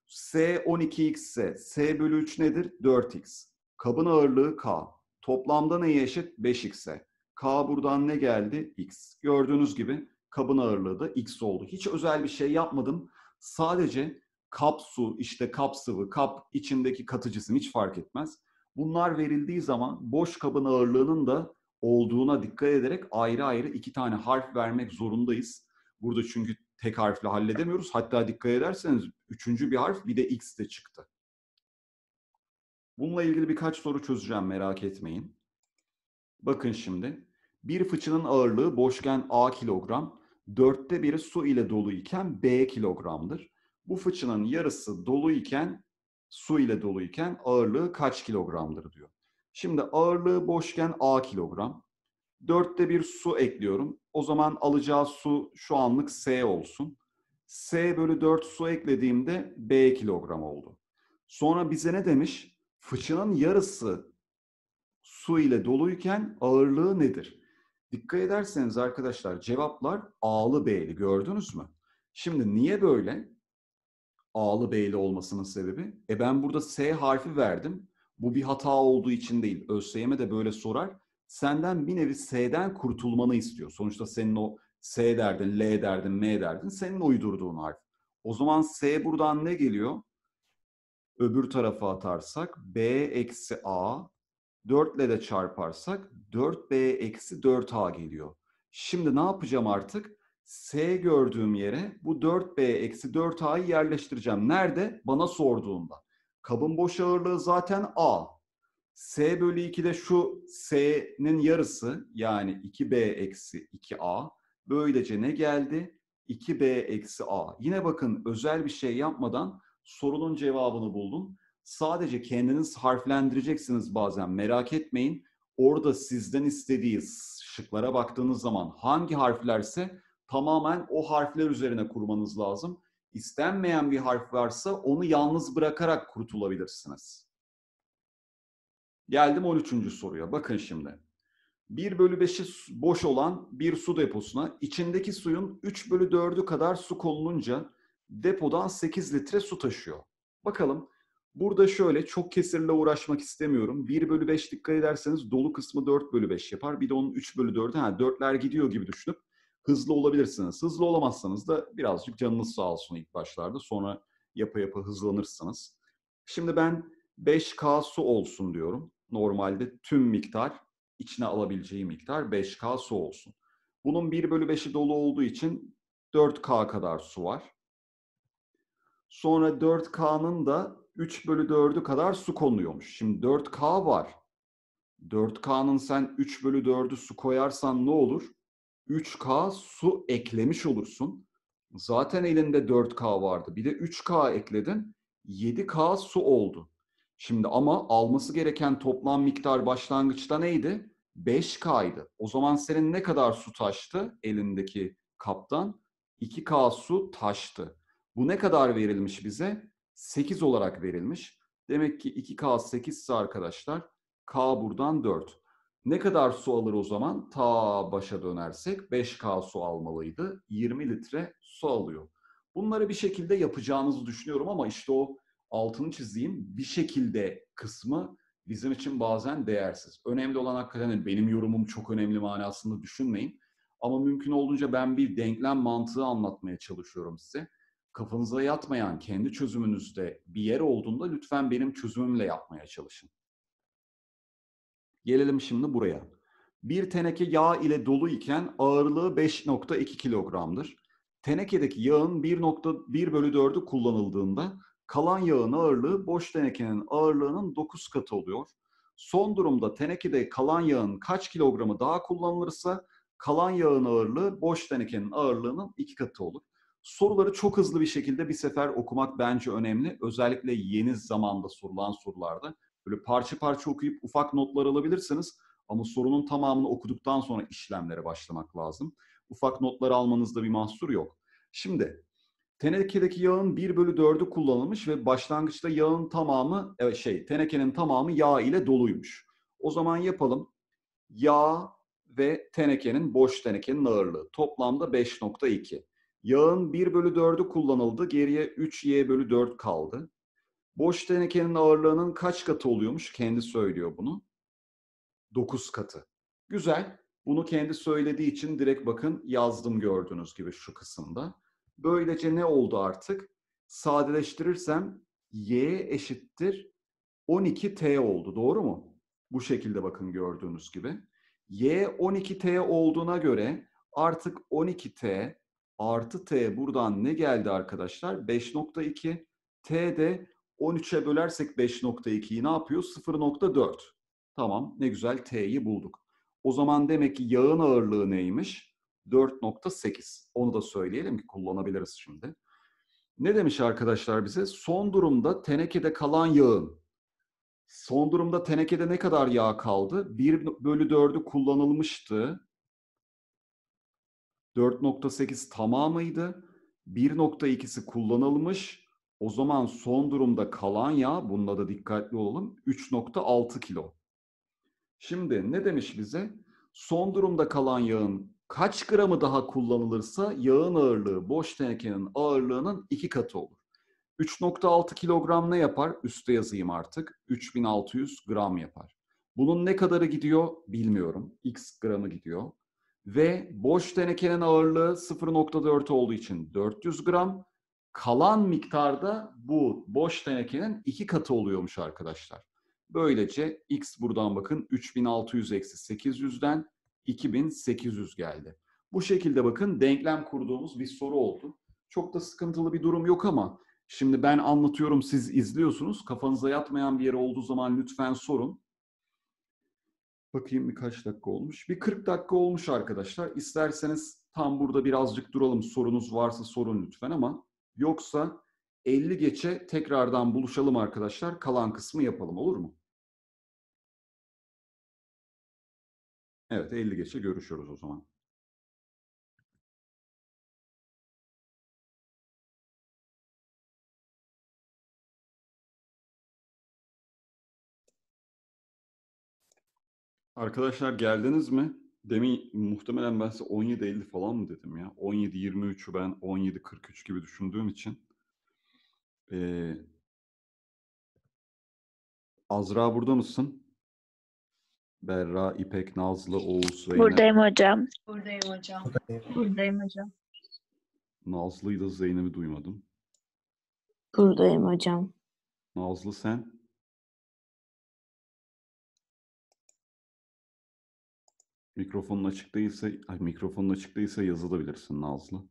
S 12x ise S bölü 3 nedir? 4x. Kabın ağırlığı K. Toplamda neye eşit? 5x'e. K buradan ne geldi? X. Gördüğünüz gibi kabın ağırlığı da X oldu. Hiç özel bir şey yapmadım. Sadece kap su, işte kap sıvı, kap içindeki katıcısın hiç fark etmez. Bunlar verildiği zaman boş kabın ağırlığının da olduğuna dikkat ederek ayrı ayrı iki tane harf vermek zorundayız. Burada çünkü tek harfle halledemiyoruz. Hatta dikkat ederseniz üçüncü bir harf bir de X de çıktı. Bununla ilgili birkaç soru çözeceğim merak etmeyin. Bakın şimdi. Bir fıçının ağırlığı boşgen A kilogram, dörtte biri su ile dolu iken B kilogramdır. Bu fıçının yarısı dolu iken, su ile dolu iken ağırlığı kaç kilogramdır diyor. Şimdi ağırlığı boşgen A kilogram. Dörtte bir su ekliyorum. O zaman alacağı su şu anlık S olsun. S bölü 4 su eklediğimde B kilogram oldu. Sonra bize ne demiş? Fıçının yarısı su ile doluyken ağırlığı nedir? Dikkat ederseniz arkadaşlar cevaplar A'lı B'li gördünüz mü? Şimdi niye böyle? A'lı B'li olmasının sebebi. E ben burada S harfi verdim. Bu bir hata olduğu için değil. ÖSYM de böyle sorar. Senden bir nevi S'den kurtulmanı istiyor. Sonuçta senin o S derdin, L derdin, M derdin senin uydurduğun harf. O zaman S buradan ne geliyor? Öbür tarafa atarsak B eksi A 4 ile de çarparsak 4B eksi 4A geliyor. Şimdi ne yapacağım artık? S gördüğüm yere bu 4B eksi 4A'yı yerleştireceğim. Nerede? Bana sorduğunda. Kabın boş ağırlığı zaten A. S bölü 2'de şu S'nin yarısı yani 2B eksi 2A. Böylece ne geldi? 2B eksi A. Yine bakın özel bir şey yapmadan sorunun cevabını buldum. Sadece kendiniz harflendireceksiniz bazen merak etmeyin. Orada sizden istediği şıklara baktığınız zaman hangi harflerse tamamen o harfler üzerine kurmanız lazım. İstenmeyen bir harf varsa onu yalnız bırakarak kurtulabilirsiniz. Geldim 13. soruya. Bakın şimdi. 1 bölü 5'i boş olan bir su deposuna içindeki suyun 3 bölü 4'ü kadar su konulunca depodan 8 litre su taşıyor. Bakalım burada şöyle çok kesirle uğraşmak istemiyorum. 1 bölü 5 dikkat ederseniz dolu kısmı 4 bölü 5 yapar. Bir de onun 3 bölü 4'ü ha 4'ler gidiyor gibi düşünüp hızlı olabilirsiniz. Hızlı olamazsanız da birazcık canınız sağ olsun ilk başlarda. Sonra yapa yapa hızlanırsınız. Şimdi ben 5K su olsun diyorum. Normalde tüm miktar içine alabileceği miktar 5K su olsun. Bunun 1 bölü 5'i dolu olduğu için 4K kadar su var. Sonra 4K'nın da 3 bölü 4'ü kadar su konuluyormuş. Şimdi 4K var. 4K'nın sen 3 bölü 4'ü su koyarsan ne olur? 3K su eklemiş olursun. Zaten elinde 4K vardı. Bir de 3K ekledin. 7K su oldu. Şimdi ama alması gereken toplam miktar başlangıçta neydi? 5K'ydı. O zaman senin ne kadar su taştı elindeki kaptan? 2K su taştı. Bu ne kadar verilmiş bize? 8 olarak verilmiş. Demek ki 2K 8 ise arkadaşlar K buradan 4. Ne kadar su alır o zaman? Ta başa dönersek 5K su almalıydı. 20 litre su alıyor. Bunları bir şekilde yapacağınızı düşünüyorum ama işte o altını çizeyim bir şekilde kısmı bizim için bazen değersiz. Önemli olan hakikaten benim yorumum çok önemli manasında düşünmeyin. Ama mümkün olduğunca ben bir denklem mantığı anlatmaya çalışıyorum size. Kafanıza yatmayan kendi çözümünüzde bir yer olduğunda lütfen benim çözümümle yapmaya çalışın. Gelelim şimdi buraya. Bir teneke yağ ile dolu iken ağırlığı 5.2 kilogramdır. Tenekedeki yağın 1.1 bölü 4'ü kullanıldığında kalan yağın ağırlığı boş tenekenin ağırlığının 9 katı oluyor. Son durumda tenekede kalan yağın kaç kilogramı daha kullanılırsa kalan yağın ağırlığı boş tenekenin ağırlığının 2 katı olur. Soruları çok hızlı bir şekilde bir sefer okumak bence önemli. Özellikle yeni zamanda sorulan sorularda böyle parça parça okuyup ufak notlar alabilirsiniz. Ama sorunun tamamını okuduktan sonra işlemlere başlamak lazım. Ufak notlar almanızda bir mahsur yok. Şimdi tenekedeki yağın 1 bölü 4'ü kullanılmış ve başlangıçta yağın tamamı, evet şey tenekenin tamamı yağ ile doluymuş. O zaman yapalım. Yağ ve tenekenin, boş tenekenin ağırlığı toplamda 5.2. Yağın 1 bölü 4'ü kullanıldı. Geriye 3y bölü 4 kaldı. Boş tenekenin ağırlığının kaç katı oluyormuş? Kendi söylüyor bunu. 9 katı. Güzel. Bunu kendi söylediği için direkt bakın yazdım gördüğünüz gibi şu kısımda. Böylece ne oldu artık? Sadeleştirirsem y eşittir 12t oldu. Doğru mu? Bu şekilde bakın gördüğünüz gibi. y 12t olduğuna göre artık 12t artı t buradan ne geldi arkadaşlar? 5.2. t de 13'e bölersek 5.2'yi ne yapıyor? 0.4. Tamam ne güzel t'yi bulduk. O zaman demek ki yağın ağırlığı neymiş? 4.8. Onu da söyleyelim ki kullanabiliriz şimdi. Ne demiş arkadaşlar bize? Son durumda tenekede kalan yağın. Son durumda tenekede ne kadar yağ kaldı? 1 bölü 4'ü kullanılmıştı. 4.8 tamamıydı. 1.2'si kullanılmış. O zaman son durumda kalan yağ, bunda da dikkatli olalım, 3.6 kilo. Şimdi ne demiş bize? Son durumda kalan yağın kaç gramı daha kullanılırsa yağın ağırlığı boş tenekenin ağırlığının iki katı olur. 3.6 kilogram ne yapar? Üste yazayım artık. 3600 gram yapar. Bunun ne kadarı gidiyor bilmiyorum. X gramı gidiyor. Ve boş tenekenin ağırlığı 0.4 olduğu için 400 gram. Kalan miktarda bu boş tenekenin iki katı oluyormuş arkadaşlar. Böylece X buradan bakın 3600 eksi 800'den 2800 geldi. Bu şekilde bakın denklem kurduğumuz bir soru oldu. Çok da sıkıntılı bir durum yok ama şimdi ben anlatıyorum siz izliyorsunuz. Kafanıza yatmayan bir yere olduğu zaman lütfen sorun. Bakayım birkaç dakika olmuş. Bir 40 dakika olmuş arkadaşlar. İsterseniz tam burada birazcık duralım. Sorunuz varsa sorun lütfen ama yoksa 50 geçe tekrardan buluşalım arkadaşlar. Kalan kısmı yapalım olur mu? Evet 50 geçe görüşürüz o zaman. Arkadaşlar geldiniz mi? Demin muhtemelen ben size 17.50 falan mı dedim ya? 17.23'ü ben 17.43 gibi düşündüğüm için. Ee, Azra burada mısın? Berra, İpek, Nazlı, Oğuz, Zeynep. Buradayım hocam. Buradayım hocam. Buradayım hocam. Nazlı'yı da Zeynep'i duymadım. Buradayım hocam. Nazlı sen? Mikrofonun açık değilse, ay mikrofonun açık değilse yazılabilirsin Nazlı.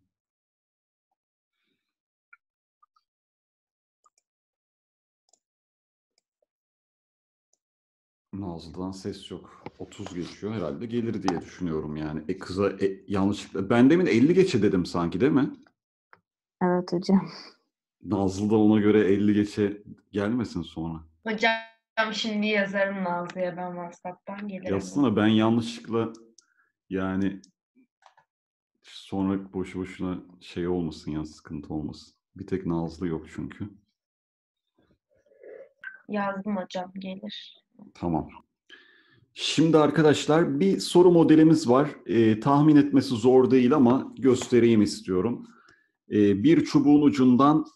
Nazlı'dan ses yok. 30 geçiyor herhalde gelir diye düşünüyorum yani. E kıza e, yanlışlıkla ben demin 50 geçe dedim sanki değil mi? Evet hocam. Nazlı da ona göre 50 geçe gelmesin sonra. Hocam şimdi yazarım Nazlı'ya ben WhatsApp'tan gelirim. Yazsana ben yanlışlıkla yani sonra boşu boşuna şey olmasın ya sıkıntı olmasın. Bir tek Nazlı yok çünkü. Yazdım hocam gelir. Tamam. Şimdi arkadaşlar bir soru modelimiz var. Ee, tahmin etmesi zor değil ama göstereyim istiyorum. Ee, bir çubuğun ucundan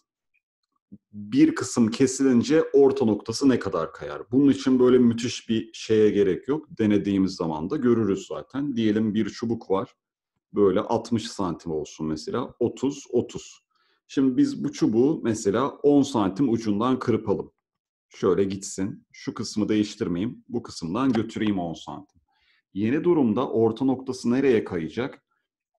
bir kısım kesilince orta noktası ne kadar kayar? Bunun için böyle müthiş bir şeye gerek yok. Denediğimiz zaman da görürüz zaten. Diyelim bir çubuk var. Böyle 60 santim olsun mesela. 30, 30. Şimdi biz bu çubuğu mesela 10 santim ucundan kırpalım. Şöyle gitsin. Şu kısmı değiştirmeyeyim. Bu kısımdan götüreyim 10 santim. Yeni durumda orta noktası nereye kayacak?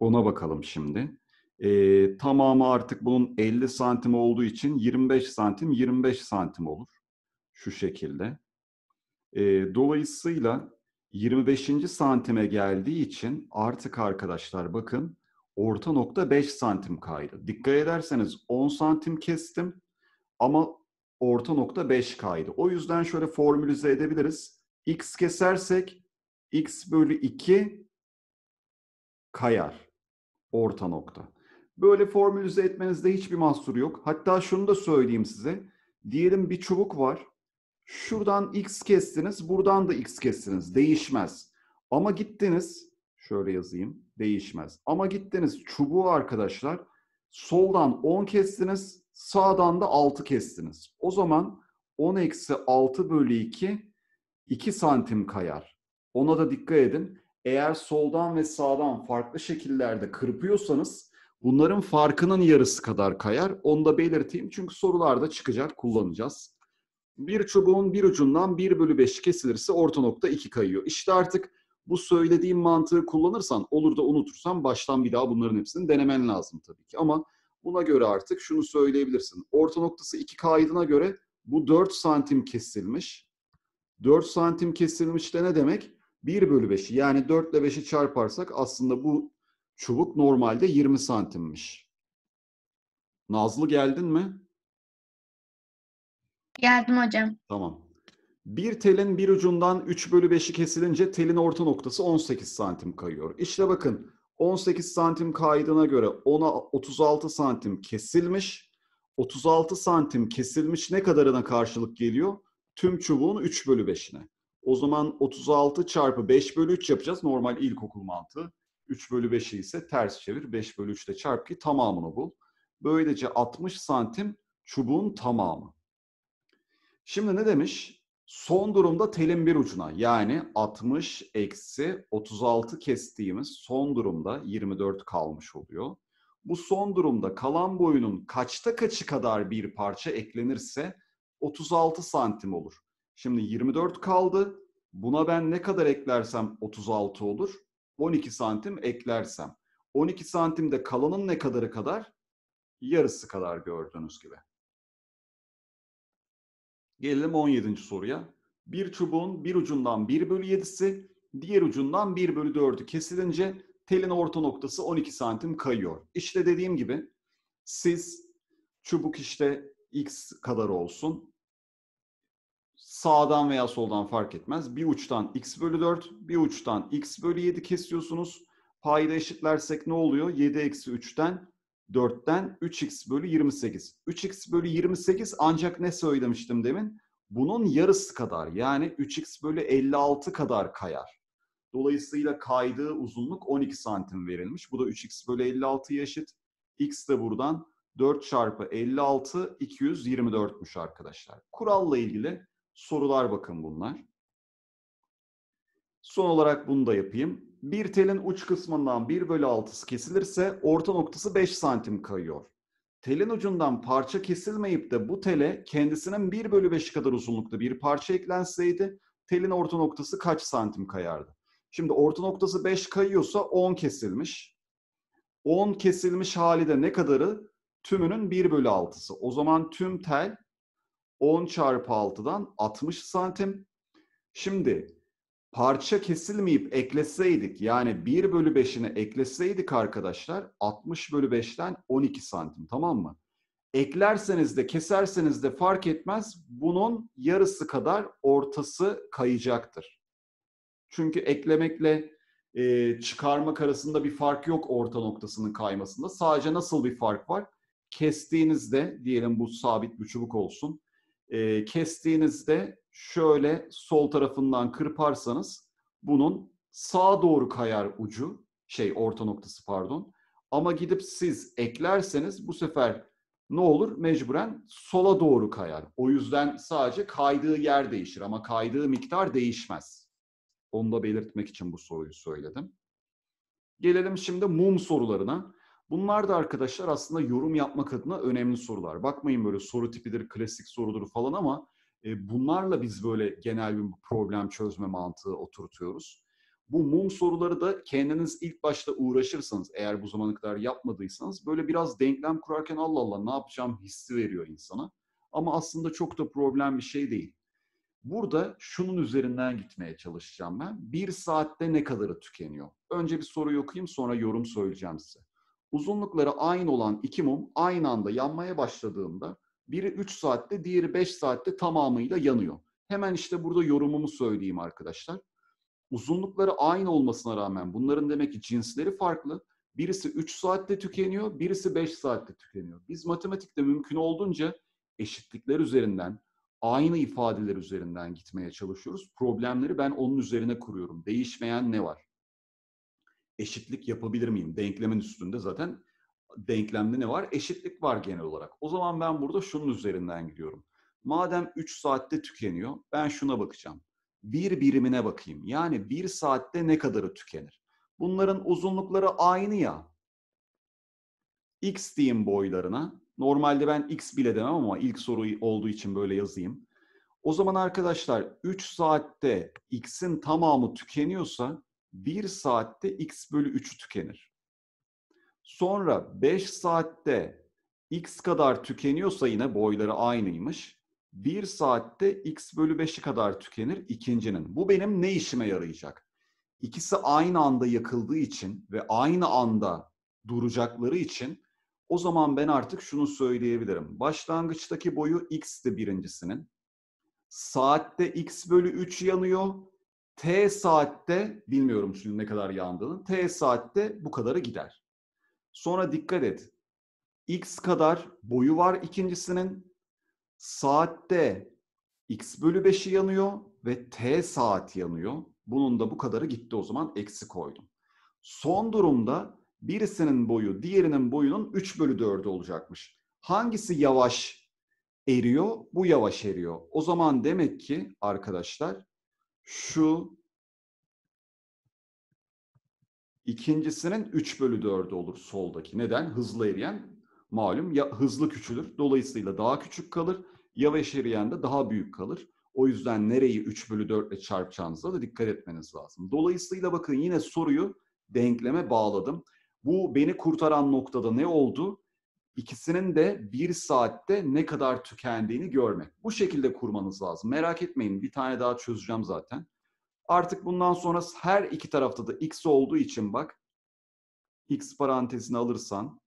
Ona bakalım şimdi. Ee, tamamı artık bunun 50 santim olduğu için 25 santim 25 santim olur. Şu şekilde. Ee, dolayısıyla 25. santime geldiği için artık arkadaşlar bakın orta nokta 5 santim kaydı. Dikkat ederseniz 10 santim kestim ama orta nokta 5 kaydı. O yüzden şöyle formülize edebiliriz. X kesersek x bölü 2 kayar. Orta nokta. Böyle formülize etmenizde hiçbir mahsur yok. Hatta şunu da söyleyeyim size. Diyelim bir çubuk var. Şuradan x kestiniz, buradan da x kestiniz. Değişmez. Ama gittiniz, şöyle yazayım, değişmez. Ama gittiniz çubuğu arkadaşlar, soldan 10 kestiniz, sağdan da 6 kestiniz. O zaman 10 eksi 6 bölü 2, 2 santim kayar. Ona da dikkat edin. Eğer soldan ve sağdan farklı şekillerde kırpıyorsanız bunların farkının yarısı kadar kayar. Onu da belirteyim çünkü sorularda çıkacak, kullanacağız. Bir çubuğun bir ucundan 1 bölü 5 kesilirse orta nokta 2 kayıyor. İşte artık bu söylediğim mantığı kullanırsan, olur da unutursan baştan bir daha bunların hepsini denemen lazım tabii ki. Ama buna göre artık şunu söyleyebilirsin. Orta noktası 2 kaydına göre bu 4 santim kesilmiş. 4 santim kesilmiş de ne demek? 1 bölü 5'i yani 4 ile 5'i çarparsak aslında bu çubuk normalde 20 santimmiş. Nazlı geldin mi? Geldim hocam. Tamam. Bir telin bir ucundan 3 bölü 5'i kesilince telin orta noktası 18 santim kayıyor. İşte bakın 18 santim kaydına göre ona 36 santim kesilmiş. 36 santim kesilmiş ne kadarına karşılık geliyor? Tüm çubuğun 3 bölü 5'ine. O zaman 36 çarpı 5 bölü 3 yapacağız. Normal ilkokul mantığı. 3 bölü 5'i ise ters çevir. 5 bölü 3 ile çarp ki tamamını bul. Böylece 60 santim çubuğun tamamı. Şimdi ne demiş? Son durumda telin bir ucuna yani 60 eksi 36 kestiğimiz son durumda 24 kalmış oluyor. Bu son durumda kalan boyunun kaçta kaçı kadar bir parça eklenirse 36 santim olur. Şimdi 24 kaldı. Buna ben ne kadar eklersem 36 olur. 12 santim eklersem. 12 santimde kalanın ne kadarı kadar? Yarısı kadar gördüğünüz gibi. Gelelim 17. soruya. Bir çubuğun bir ucundan 1 bölü 7'si, diğer ucundan 1 bölü 4'ü kesilince telin orta noktası 12 santim kayıyor. İşte dediğim gibi siz çubuk işte x kadar olsun. Sağdan veya soldan fark etmez. Bir uçtan x bölü 4, bir uçtan x bölü 7 kesiyorsunuz. Payda eşitlersek ne oluyor? 7 eksi 3'ten 4'ten 3x bölü 28. 3x bölü 28 ancak ne söylemiştim demin? Bunun yarısı kadar yani 3x bölü 56 kadar kayar. Dolayısıyla kaydığı uzunluk 12 santim verilmiş. Bu da 3x bölü 56'ya eşit. x de buradan 4 çarpı 56 224'müş arkadaşlar. Kuralla ilgili sorular bakın bunlar. Son olarak bunu da yapayım. Bir telin uç kısmından 1 bölü 6'sı kesilirse orta noktası 5 santim kayıyor. Telin ucundan parça kesilmeyip de bu tele kendisinin 1 bölü 5 kadar uzunlukta bir parça eklenseydi telin orta noktası kaç santim kayardı? Şimdi orta noktası 5 kayıyorsa 10 kesilmiş. 10 kesilmiş hali de ne kadarı? Tümünün 1 bölü 6'sı. O zaman tüm tel 10 çarpı 6'dan 60 santim. Şimdi parça kesilmeyip ekleseydik yani 1 bölü 5'ini ekleseydik arkadaşlar 60 bölü 5'ten 12 santim tamam mı? Eklerseniz de keserseniz de fark etmez bunun yarısı kadar ortası kayacaktır. Çünkü eklemekle e, çıkarmak arasında bir fark yok orta noktasının kaymasında. Sadece nasıl bir fark var? Kestiğinizde diyelim bu sabit bir çubuk olsun. E, kestiğinizde şöyle sol tarafından kırparsanız bunun sağa doğru kayar ucu, şey orta noktası pardon. Ama gidip siz eklerseniz bu sefer ne olur? Mecburen sola doğru kayar. O yüzden sadece kaydığı yer değişir ama kaydığı miktar değişmez. Onu da belirtmek için bu soruyu söyledim. Gelelim şimdi mum sorularına. Bunlar da arkadaşlar aslında yorum yapmak adına önemli sorular. Bakmayın böyle soru tipidir, klasik sorudur falan ama e, bunlarla biz böyle genel bir problem çözme mantığı oturtuyoruz. Bu mum soruları da kendiniz ilk başta uğraşırsanız, eğer bu zamana kadar yapmadıysanız böyle biraz denklem kurarken Allah Allah ne yapacağım hissi veriyor insana. Ama aslında çok da problem bir şey değil. Burada şunun üzerinden gitmeye çalışacağım ben. Bir saatte ne kadarı tükeniyor? Önce bir soruyu okuyayım sonra yorum söyleyeceğim size. Uzunlukları aynı olan iki mum aynı anda yanmaya başladığında biri 3 saatte, diğeri 5 saatte tamamıyla yanıyor. Hemen işte burada yorumumu söyleyeyim arkadaşlar. Uzunlukları aynı olmasına rağmen bunların demek ki cinsleri farklı. Birisi 3 saatte tükeniyor, birisi 5 saatte tükeniyor. Biz matematikte mümkün olduğunca eşitlikler üzerinden, aynı ifadeler üzerinden gitmeye çalışıyoruz. Problemleri ben onun üzerine kuruyorum. Değişmeyen ne var? Eşitlik yapabilir miyim? Denklemin üstünde zaten denklemde ne var? Eşitlik var genel olarak. O zaman ben burada şunun üzerinden gidiyorum. Madem 3 saatte tükeniyor, ben şuna bakacağım. Bir birimine bakayım. Yani bir saatte ne kadarı tükenir? Bunların uzunlukları aynı ya. X diyeyim boylarına. Normalde ben X bile demem ama ilk soru olduğu için böyle yazayım. O zaman arkadaşlar 3 saatte X'in tamamı tükeniyorsa 1 saatte X bölü 3 tükenir. Sonra 5 saatte x kadar tükeniyorsa yine boyları aynıymış. 1 saatte x bölü 5'i kadar tükenir ikincinin. Bu benim ne işime yarayacak? İkisi aynı anda yakıldığı için ve aynı anda duracakları için o zaman ben artık şunu söyleyebilirim. Başlangıçtaki boyu x'ti birincisinin. Saatte x bölü 3 yanıyor. T saatte, bilmiyorum şimdi ne kadar yandığını, T saatte bu kadarı gider. Sonra dikkat et. X kadar boyu var ikincisinin. Saatte X bölü 5'i yanıyor. ve t saat yanıyor. Bunun da bu kadarı gitti o zaman eksi koydum. Son durumda birisinin boyu diğerinin boyunun 3 bölü 4'ü olacakmış. Hangisi yavaş eriyor? Bu yavaş eriyor. O zaman demek ki arkadaşlar şu ikincisinin 3 bölü 4'ü olur soldaki. Neden? Hızlı eriyen malum ya hızlı küçülür. Dolayısıyla daha küçük kalır. Yavaş eriyen de daha büyük kalır. O yüzden nereyi 3 bölü 4 ile çarpacağınıza da dikkat etmeniz lazım. Dolayısıyla bakın yine soruyu denkleme bağladım. Bu beni kurtaran noktada ne oldu? İkisinin de bir saatte ne kadar tükendiğini görmek. Bu şekilde kurmanız lazım. Merak etmeyin bir tane daha çözeceğim zaten. Artık bundan sonra her iki tarafta da x olduğu için bak x parantezini alırsan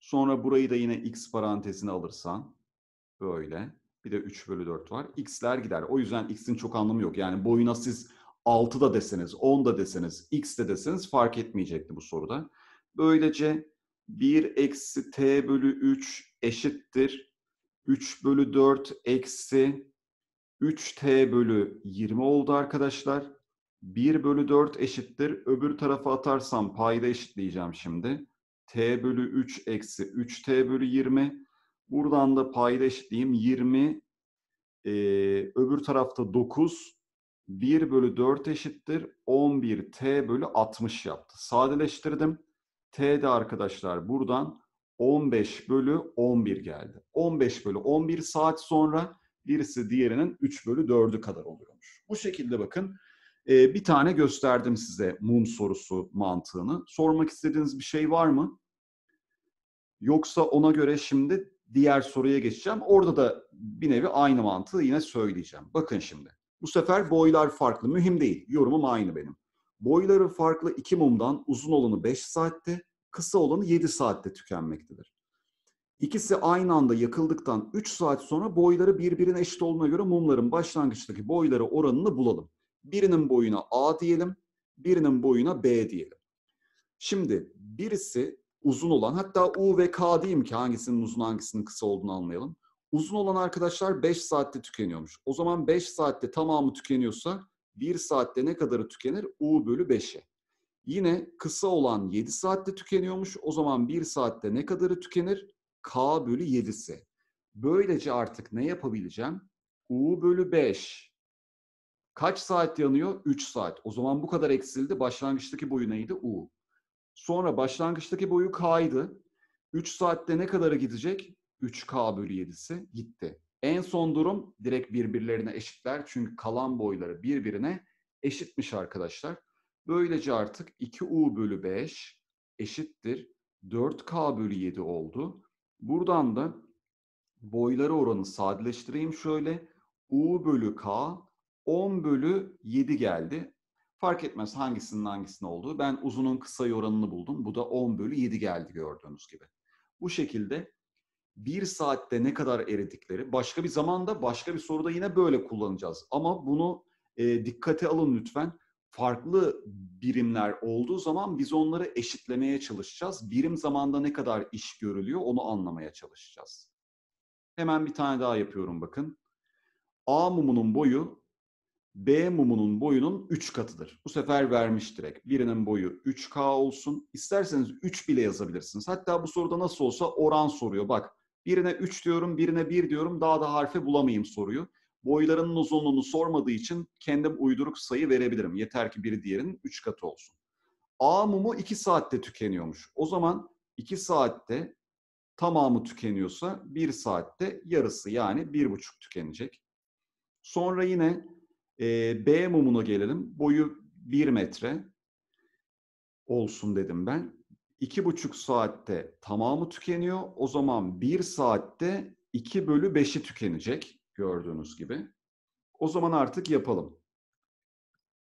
sonra burayı da yine x parantezine alırsan böyle bir de 3 bölü 4 var. X'ler gider. O yüzden X'in çok anlamı yok. Yani boyuna siz 6 da deseniz, 10 da deseniz, X de deseniz fark etmeyecekti bu soruda. Böylece 1 eksi T bölü 3 eşittir. 3 bölü 4 eksi 3T bölü 20 oldu arkadaşlar. 1 bölü 4 eşittir. Öbür tarafa atarsam payda eşitleyeceğim şimdi. T bölü 3 eksi 3T bölü 20. Buradan da payda eşitleyeyim. 20 e, öbür tarafta 9 1 bölü 4 eşittir. 11 T bölü 60 yaptı. Sadeleştirdim. T de arkadaşlar buradan 15 bölü 11 geldi. 15 bölü 11 saat sonra birisi diğerinin 3 bölü 4'ü kadar oluyormuş. Bu şekilde bakın e, bir tane gösterdim size mum sorusu mantığını. Sormak istediğiniz bir şey var mı? Yoksa ona göre şimdi diğer soruya geçeceğim. Orada da bir nevi aynı mantığı yine söyleyeceğim. Bakın şimdi. Bu sefer boylar farklı. Mühim değil. Yorumum aynı benim. Boyları farklı iki mumdan uzun olanı 5 saatte, kısa olanı 7 saatte tükenmektedir. İkisi aynı anda yakıldıktan 3 saat sonra boyları birbirine eşit olduğuna göre mumların başlangıçtaki boyları oranını bulalım. Birinin boyuna A diyelim, birinin boyuna B diyelim. Şimdi birisi uzun olan, hatta U ve K diyeyim ki hangisinin uzun hangisinin kısa olduğunu anlayalım. Uzun olan arkadaşlar 5 saatte tükeniyormuş. O zaman 5 saatte tamamı tükeniyorsa 1 saatte ne kadarı tükenir? U bölü 5'e. Yine kısa olan 7 saatte tükeniyormuş. O zaman 1 saatte ne kadarı tükenir? K bölü 7'si. Böylece artık ne yapabileceğim? U bölü 5. Kaç saat yanıyor? 3 saat. O zaman bu kadar eksildi. Başlangıçtaki boyu neydi? U. Sonra başlangıçtaki boyu K'ydı. 3 saatte ne kadara gidecek? 3K bölü 7'si gitti. En son durum direkt birbirlerine eşitler. Çünkü kalan boyları birbirine eşitmiş arkadaşlar. Böylece artık 2U bölü 5 eşittir 4K bölü 7 oldu. Buradan da boyları oranı sadeleştireyim şöyle. U bölü K 10 bölü 7 geldi. Fark etmez hangisinin hangisinin olduğu. Ben uzunun kısa oranını buldum. Bu da 10 bölü 7 geldi gördüğünüz gibi. Bu şekilde bir saatte ne kadar eridikleri başka bir zamanda başka bir soruda yine böyle kullanacağız. Ama bunu e, dikkate alın lütfen. Farklı birimler olduğu zaman biz onları eşitlemeye çalışacağız. Birim zamanda ne kadar iş görülüyor onu anlamaya çalışacağız. Hemen bir tane daha yapıyorum bakın. A mumunun boyu B mumunun boyunun 3 katıdır. Bu sefer vermiş direkt. Birinin boyu 3K olsun. İsterseniz 3 bile yazabilirsiniz. Hatta bu soruda nasıl olsa oran soruyor. Bak birine 3 diyorum, birine 1 diyorum. Daha da harfe bulamayayım soruyu. Boylarının uzunluğunu sormadığı için kendim uyduruk sayı verebilirim. Yeter ki biri diğerinin 3 katı olsun. A mumu 2 saatte tükeniyormuş. O zaman 2 saatte tamamı tükeniyorsa 1 saatte yarısı yani 1,5 tükenecek. Sonra yine e, B mumuna gelelim. Boyu 1 metre olsun dedim ben. 2,5 saatte tamamı tükeniyor. O zaman 1 saatte 2 bölü 5'i tükenecek gördüğünüz gibi. O zaman artık yapalım.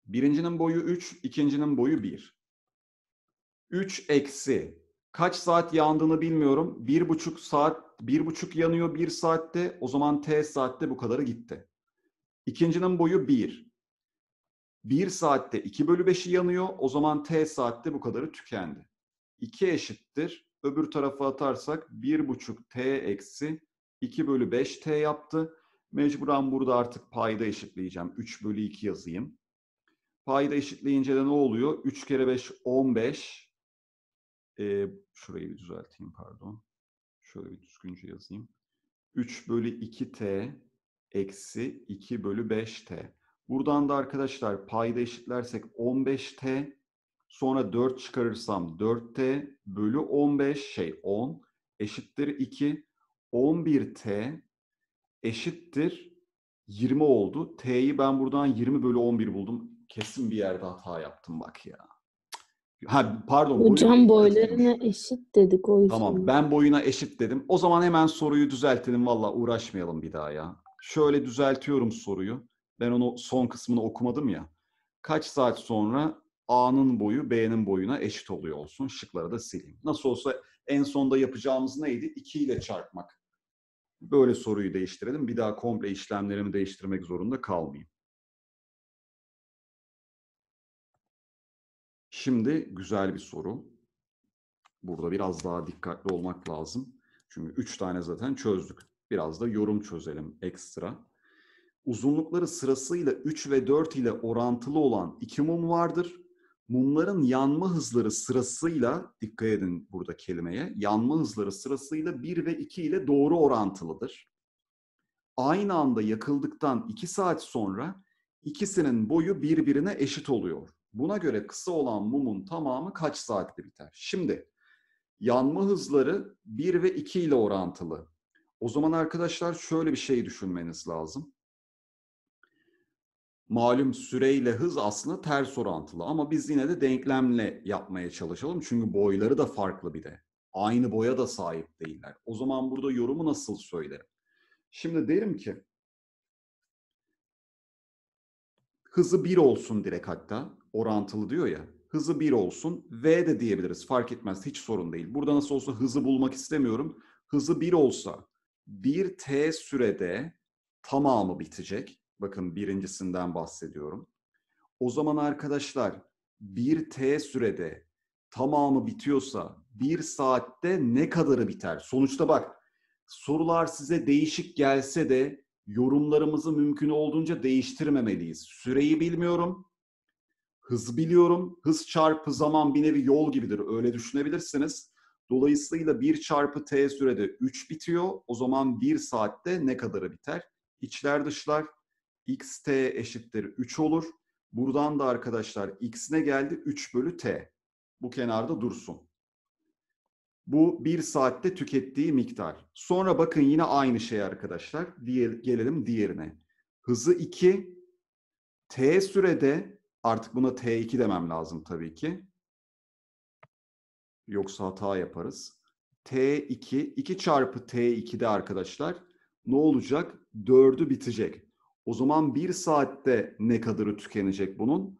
Birincinin boyu 3, ikincinin boyu 1. 3 eksi kaç saat yandığını bilmiyorum. 1,5 saat, 1,5 yanıyor 1 saatte. O zaman T saatte bu kadarı gitti. İkincinin boyu 1. 1 saatte 2 bölü 5'i yanıyor. O zaman T saatte bu kadarı tükendi. 2 eşittir. Öbür tarafa atarsak 1,5 T eksi 2 bölü 5 T yaptı. Mecburen burada artık payda eşitleyeceğim. 3 bölü 2 yazayım. Payda eşitleyince de ne oluyor? 3 kere 5 15. Ee, şurayı bir düzelteyim pardon. Şöyle bir düzgünce yazayım. 3 bölü 2t eksi 2 bölü 5t. Buradan da arkadaşlar payda eşitlersek 15t. Sonra 4 çıkarırsam 4t bölü 15 şey 10 eşittir 2. 11t eşittir 20 oldu. T'yi ben buradan 20 bölü 11 buldum. Kesin bir yerde hata yaptım bak ya. Ha pardon. Hocam boylarına eşit dedik o yüzden. Tamam ben boyuna eşit dedim. O zaman hemen soruyu düzeltelim. Valla uğraşmayalım bir daha ya. Şöyle düzeltiyorum soruyu. Ben onu son kısmını okumadım ya. Kaç saat sonra A'nın boyu B'nin boyuna eşit oluyor olsun. Şıkları da sileyim. Nasıl olsa en sonda yapacağımız neydi? 2 ile çarpmak. Böyle soruyu değiştirelim. Bir daha komple işlemlerimi değiştirmek zorunda kalmayayım. Şimdi güzel bir soru. Burada biraz daha dikkatli olmak lazım. Çünkü 3 tane zaten çözdük. Biraz da yorum çözelim ekstra. Uzunlukları sırasıyla 3 ve 4 ile orantılı olan iki mum vardır. Mumların yanma hızları sırasıyla, dikkat edin burada kelimeye, yanma hızları sırasıyla 1 ve 2 ile doğru orantılıdır. Aynı anda yakıldıktan 2 saat sonra ikisinin boyu birbirine eşit oluyor. Buna göre kısa olan mumun tamamı kaç saatte biter? Şimdi yanma hızları 1 ve 2 ile orantılı. O zaman arkadaşlar şöyle bir şey düşünmeniz lazım. Malum süreyle hız aslında ters orantılı ama biz yine de denklemle yapmaya çalışalım. Çünkü boyları da farklı bir de. Aynı boya da sahip değiller. O zaman burada yorumu nasıl söylerim? Şimdi derim ki hızı 1 olsun direkt hatta. Orantılı diyor ya. Hızı 1 olsun. V de diyebiliriz. Fark etmez. Hiç sorun değil. Burada nasıl olsa hızı bulmak istemiyorum. Hızı 1 olsa 1 t sürede tamamı bitecek. Bakın birincisinden bahsediyorum. O zaman arkadaşlar 1 t sürede tamamı bitiyorsa 1 saatte ne kadarı biter? Sonuçta bak sorular size değişik gelse de yorumlarımızı mümkün olduğunca değiştirmemeliyiz. Süreyi bilmiyorum. Hız biliyorum. Hız çarpı zaman bir nevi yol gibidir. Öyle düşünebilirsiniz. Dolayısıyla 1 çarpı t sürede 3 bitiyor. O zaman 1 saatte ne kadarı biter? İçler dışlar xt eşittir 3 olur. Buradan da arkadaşlar x ne geldi? 3 bölü t. Bu kenarda dursun. Bu 1 saatte tükettiği miktar. Sonra bakın yine aynı şey arkadaşlar. Diğer, gelelim diğerine. Hızı 2. T sürede artık buna T2 demem lazım tabii ki. Yoksa hata yaparız. T2, 2 çarpı T2'de arkadaşlar ne olacak? 4'ü bitecek. O zaman 1 saatte ne kadarı tükenecek bunun?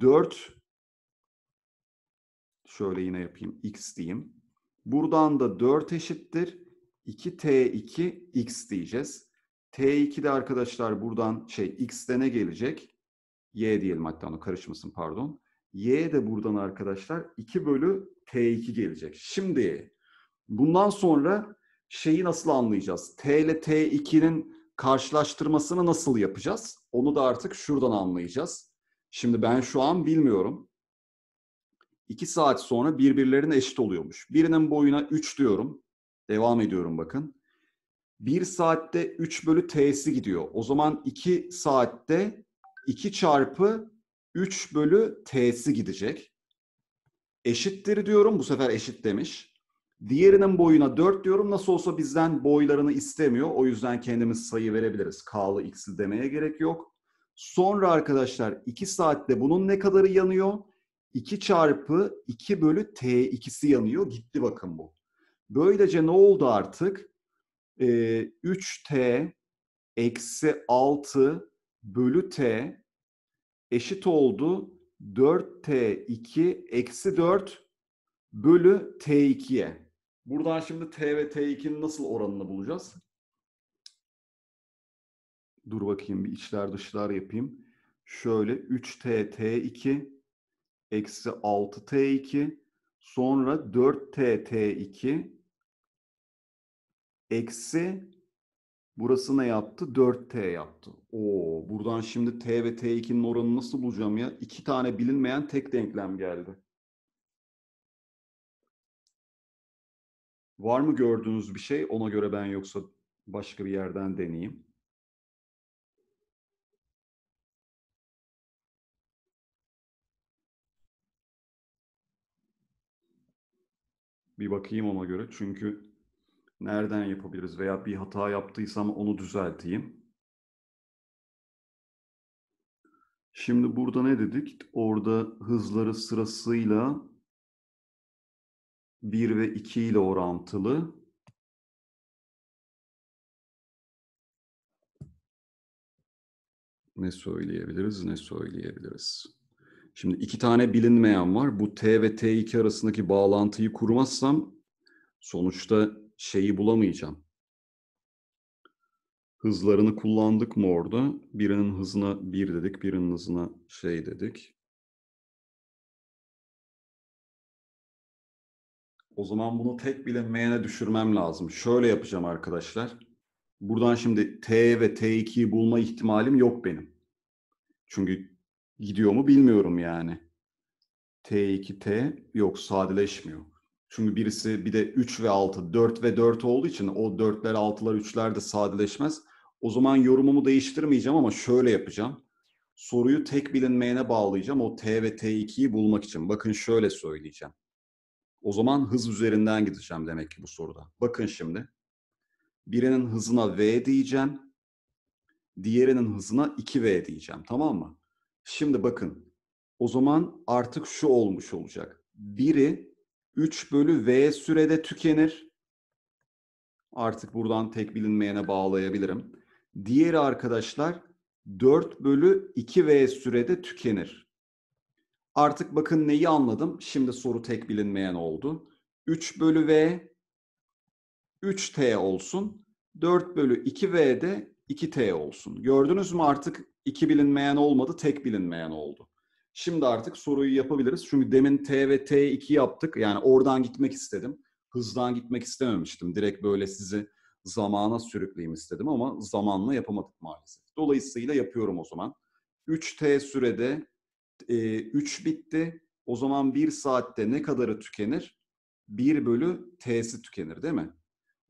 4 şöyle yine yapayım. X diyeyim. Buradan da 4 eşittir. 2T2 X diyeceğiz. T2'de arkadaşlar buradan şey X'te ne gelecek? Y diyelim hatta onu karışmasın pardon. Y de buradan arkadaşlar 2 bölü T2 gelecek. Şimdi bundan sonra şeyi nasıl anlayacağız? T ile T2'nin karşılaştırmasını nasıl yapacağız? Onu da artık şuradan anlayacağız. Şimdi ben şu an bilmiyorum. 2 saat sonra birbirlerine eşit oluyormuş. Birinin boyuna 3 diyorum. Devam ediyorum bakın. 1 saatte 3 bölü t'si gidiyor. O zaman 2 saatte 2 çarpı 3 bölü t'si gidecek. Eşittir diyorum. Bu sefer eşit demiş. Diğerinin boyuna 4 diyorum. Nasıl olsa bizden boylarını istemiyor. O yüzden kendimiz sayı verebiliriz. K'lı x'li demeye gerek yok. Sonra arkadaşlar 2 saatte bunun ne kadarı yanıyor? 2 çarpı 2 bölü T2'si yanıyor. Gitti bakın bu. Böylece ne oldu artık? Ee, 3T eksi 6 bölü T eşit oldu 4T2 eksi 4 bölü T2'ye. Buradan şimdi T ve T2'nin nasıl oranını bulacağız? Dur bakayım bir içler dışlar yapayım. Şöyle 3T T2 eksi 6T2 sonra 4T T2 eksi Burası ne yaptı? 4T yaptı. Oo, buradan şimdi T ve T2'nin oranını nasıl bulacağım ya? İki tane bilinmeyen tek denklem geldi. Var mı gördüğünüz bir şey? Ona göre ben yoksa başka bir yerden deneyeyim. Bir bakayım ona göre. Çünkü nereden yapabiliriz veya bir hata yaptıysam onu düzelteyim. Şimdi burada ne dedik? Orada hızları sırasıyla 1 ve 2 ile orantılı. Ne söyleyebiliriz, ne söyleyebiliriz? Şimdi iki tane bilinmeyen var. Bu T ve T2 arasındaki bağlantıyı kurmazsam sonuçta şeyi bulamayacağım. Hızlarını kullandık mı orada? Birinin hızına 1 dedik, birinin hızına şey dedik. O zaman bunu tek bilinmeyene düşürmem lazım. Şöyle yapacağım arkadaşlar. Buradan şimdi T ve T2'yi bulma ihtimalim yok benim. Çünkü gidiyor mu bilmiyorum yani. T2, T yok sadeleşmiyor. Çünkü birisi bir de 3 ve 6, 4 ve 4 olduğu için o 4'ler, 6'lar, 3'ler de sadeleşmez. O zaman yorumumu değiştirmeyeceğim ama şöyle yapacağım. Soruyu tek bilinmeyene bağlayacağım o T ve T2'yi bulmak için. Bakın şöyle söyleyeceğim. O zaman hız üzerinden gideceğim demek ki bu soruda. Bakın şimdi. Birinin hızına V diyeceğim. Diğerinin hızına 2V diyeceğim. Tamam mı? Şimdi bakın. O zaman artık şu olmuş olacak. Biri 3 bölü V sürede tükenir. Artık buradan tek bilinmeyene bağlayabilirim. Diğeri arkadaşlar 4 bölü 2V sürede tükenir. Artık bakın neyi anladım. Şimdi soru tek bilinmeyen oldu. 3 bölü V 3T olsun. 4 bölü 2V de 2T olsun. Gördünüz mü artık iki bilinmeyen olmadı, tek bilinmeyen oldu. Şimdi artık soruyu yapabiliriz. Çünkü demin T ve T2 yaptık. Yani oradan gitmek istedim. Hızdan gitmek istememiştim. Direkt böyle sizi zamana sürükleyeyim istedim ama zamanla yapamadık maalesef. Dolayısıyla yapıyorum o zaman. 3T sürede 3 bitti. O zaman 1 saatte ne kadarı tükenir? 1 bölü T'si tükenir değil mi?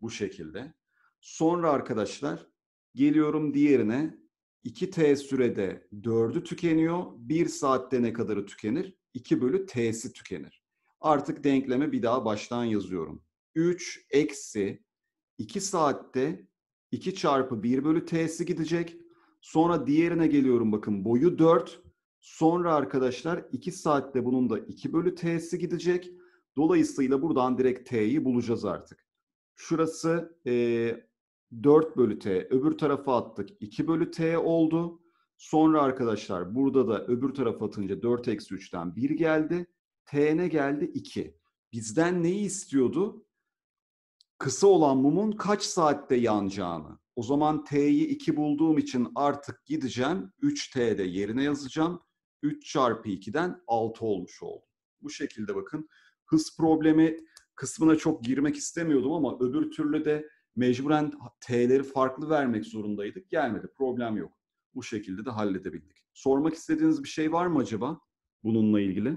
Bu şekilde. Sonra arkadaşlar geliyorum diğerine. 2T sürede 4'ü tükeniyor. 1 saatte ne kadarı tükenir? 2 bölü T'si tükenir. Artık denkleme bir daha baştan yazıyorum. 3 eksi 2 saatte 2 çarpı 1 bölü T'si gidecek. Sonra diğerine geliyorum bakın boyu 4. Sonra arkadaşlar 2 saatte bunun da 2 bölü T'si gidecek. Dolayısıyla buradan direkt T'yi bulacağız artık. Şurası e, 4 bölü T. Öbür tarafa attık. 2 bölü T oldu. Sonra arkadaşlar burada da öbür tarafa atınca 4 eksi 3'ten 1 geldi. T ne geldi? 2. Bizden neyi istiyordu? Kısa olan mumun kaç saatte yanacağını. O zaman T'yi 2 bulduğum için artık gideceğim. 3T'de yerine yazacağım. 3 çarpı 2'den 6 olmuş oldu. Bu şekilde bakın. Hız problemi kısmına çok girmek istemiyordum ama öbür türlü de mecburen T'leri farklı vermek zorundaydık. Gelmedi. Problem yok. Bu şekilde de halledebildik. Sormak istediğiniz bir şey var mı acaba bununla ilgili?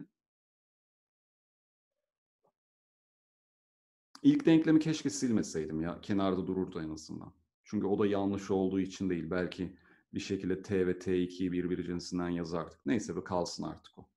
İlk denklemi keşke silmeseydim ya. Kenarda dururdu en azından. Çünkü o da yanlış olduğu için değil. Belki bir şekilde T ve T2'yi birbiri cinsinden yazardık. Neyse be kalsın artık o.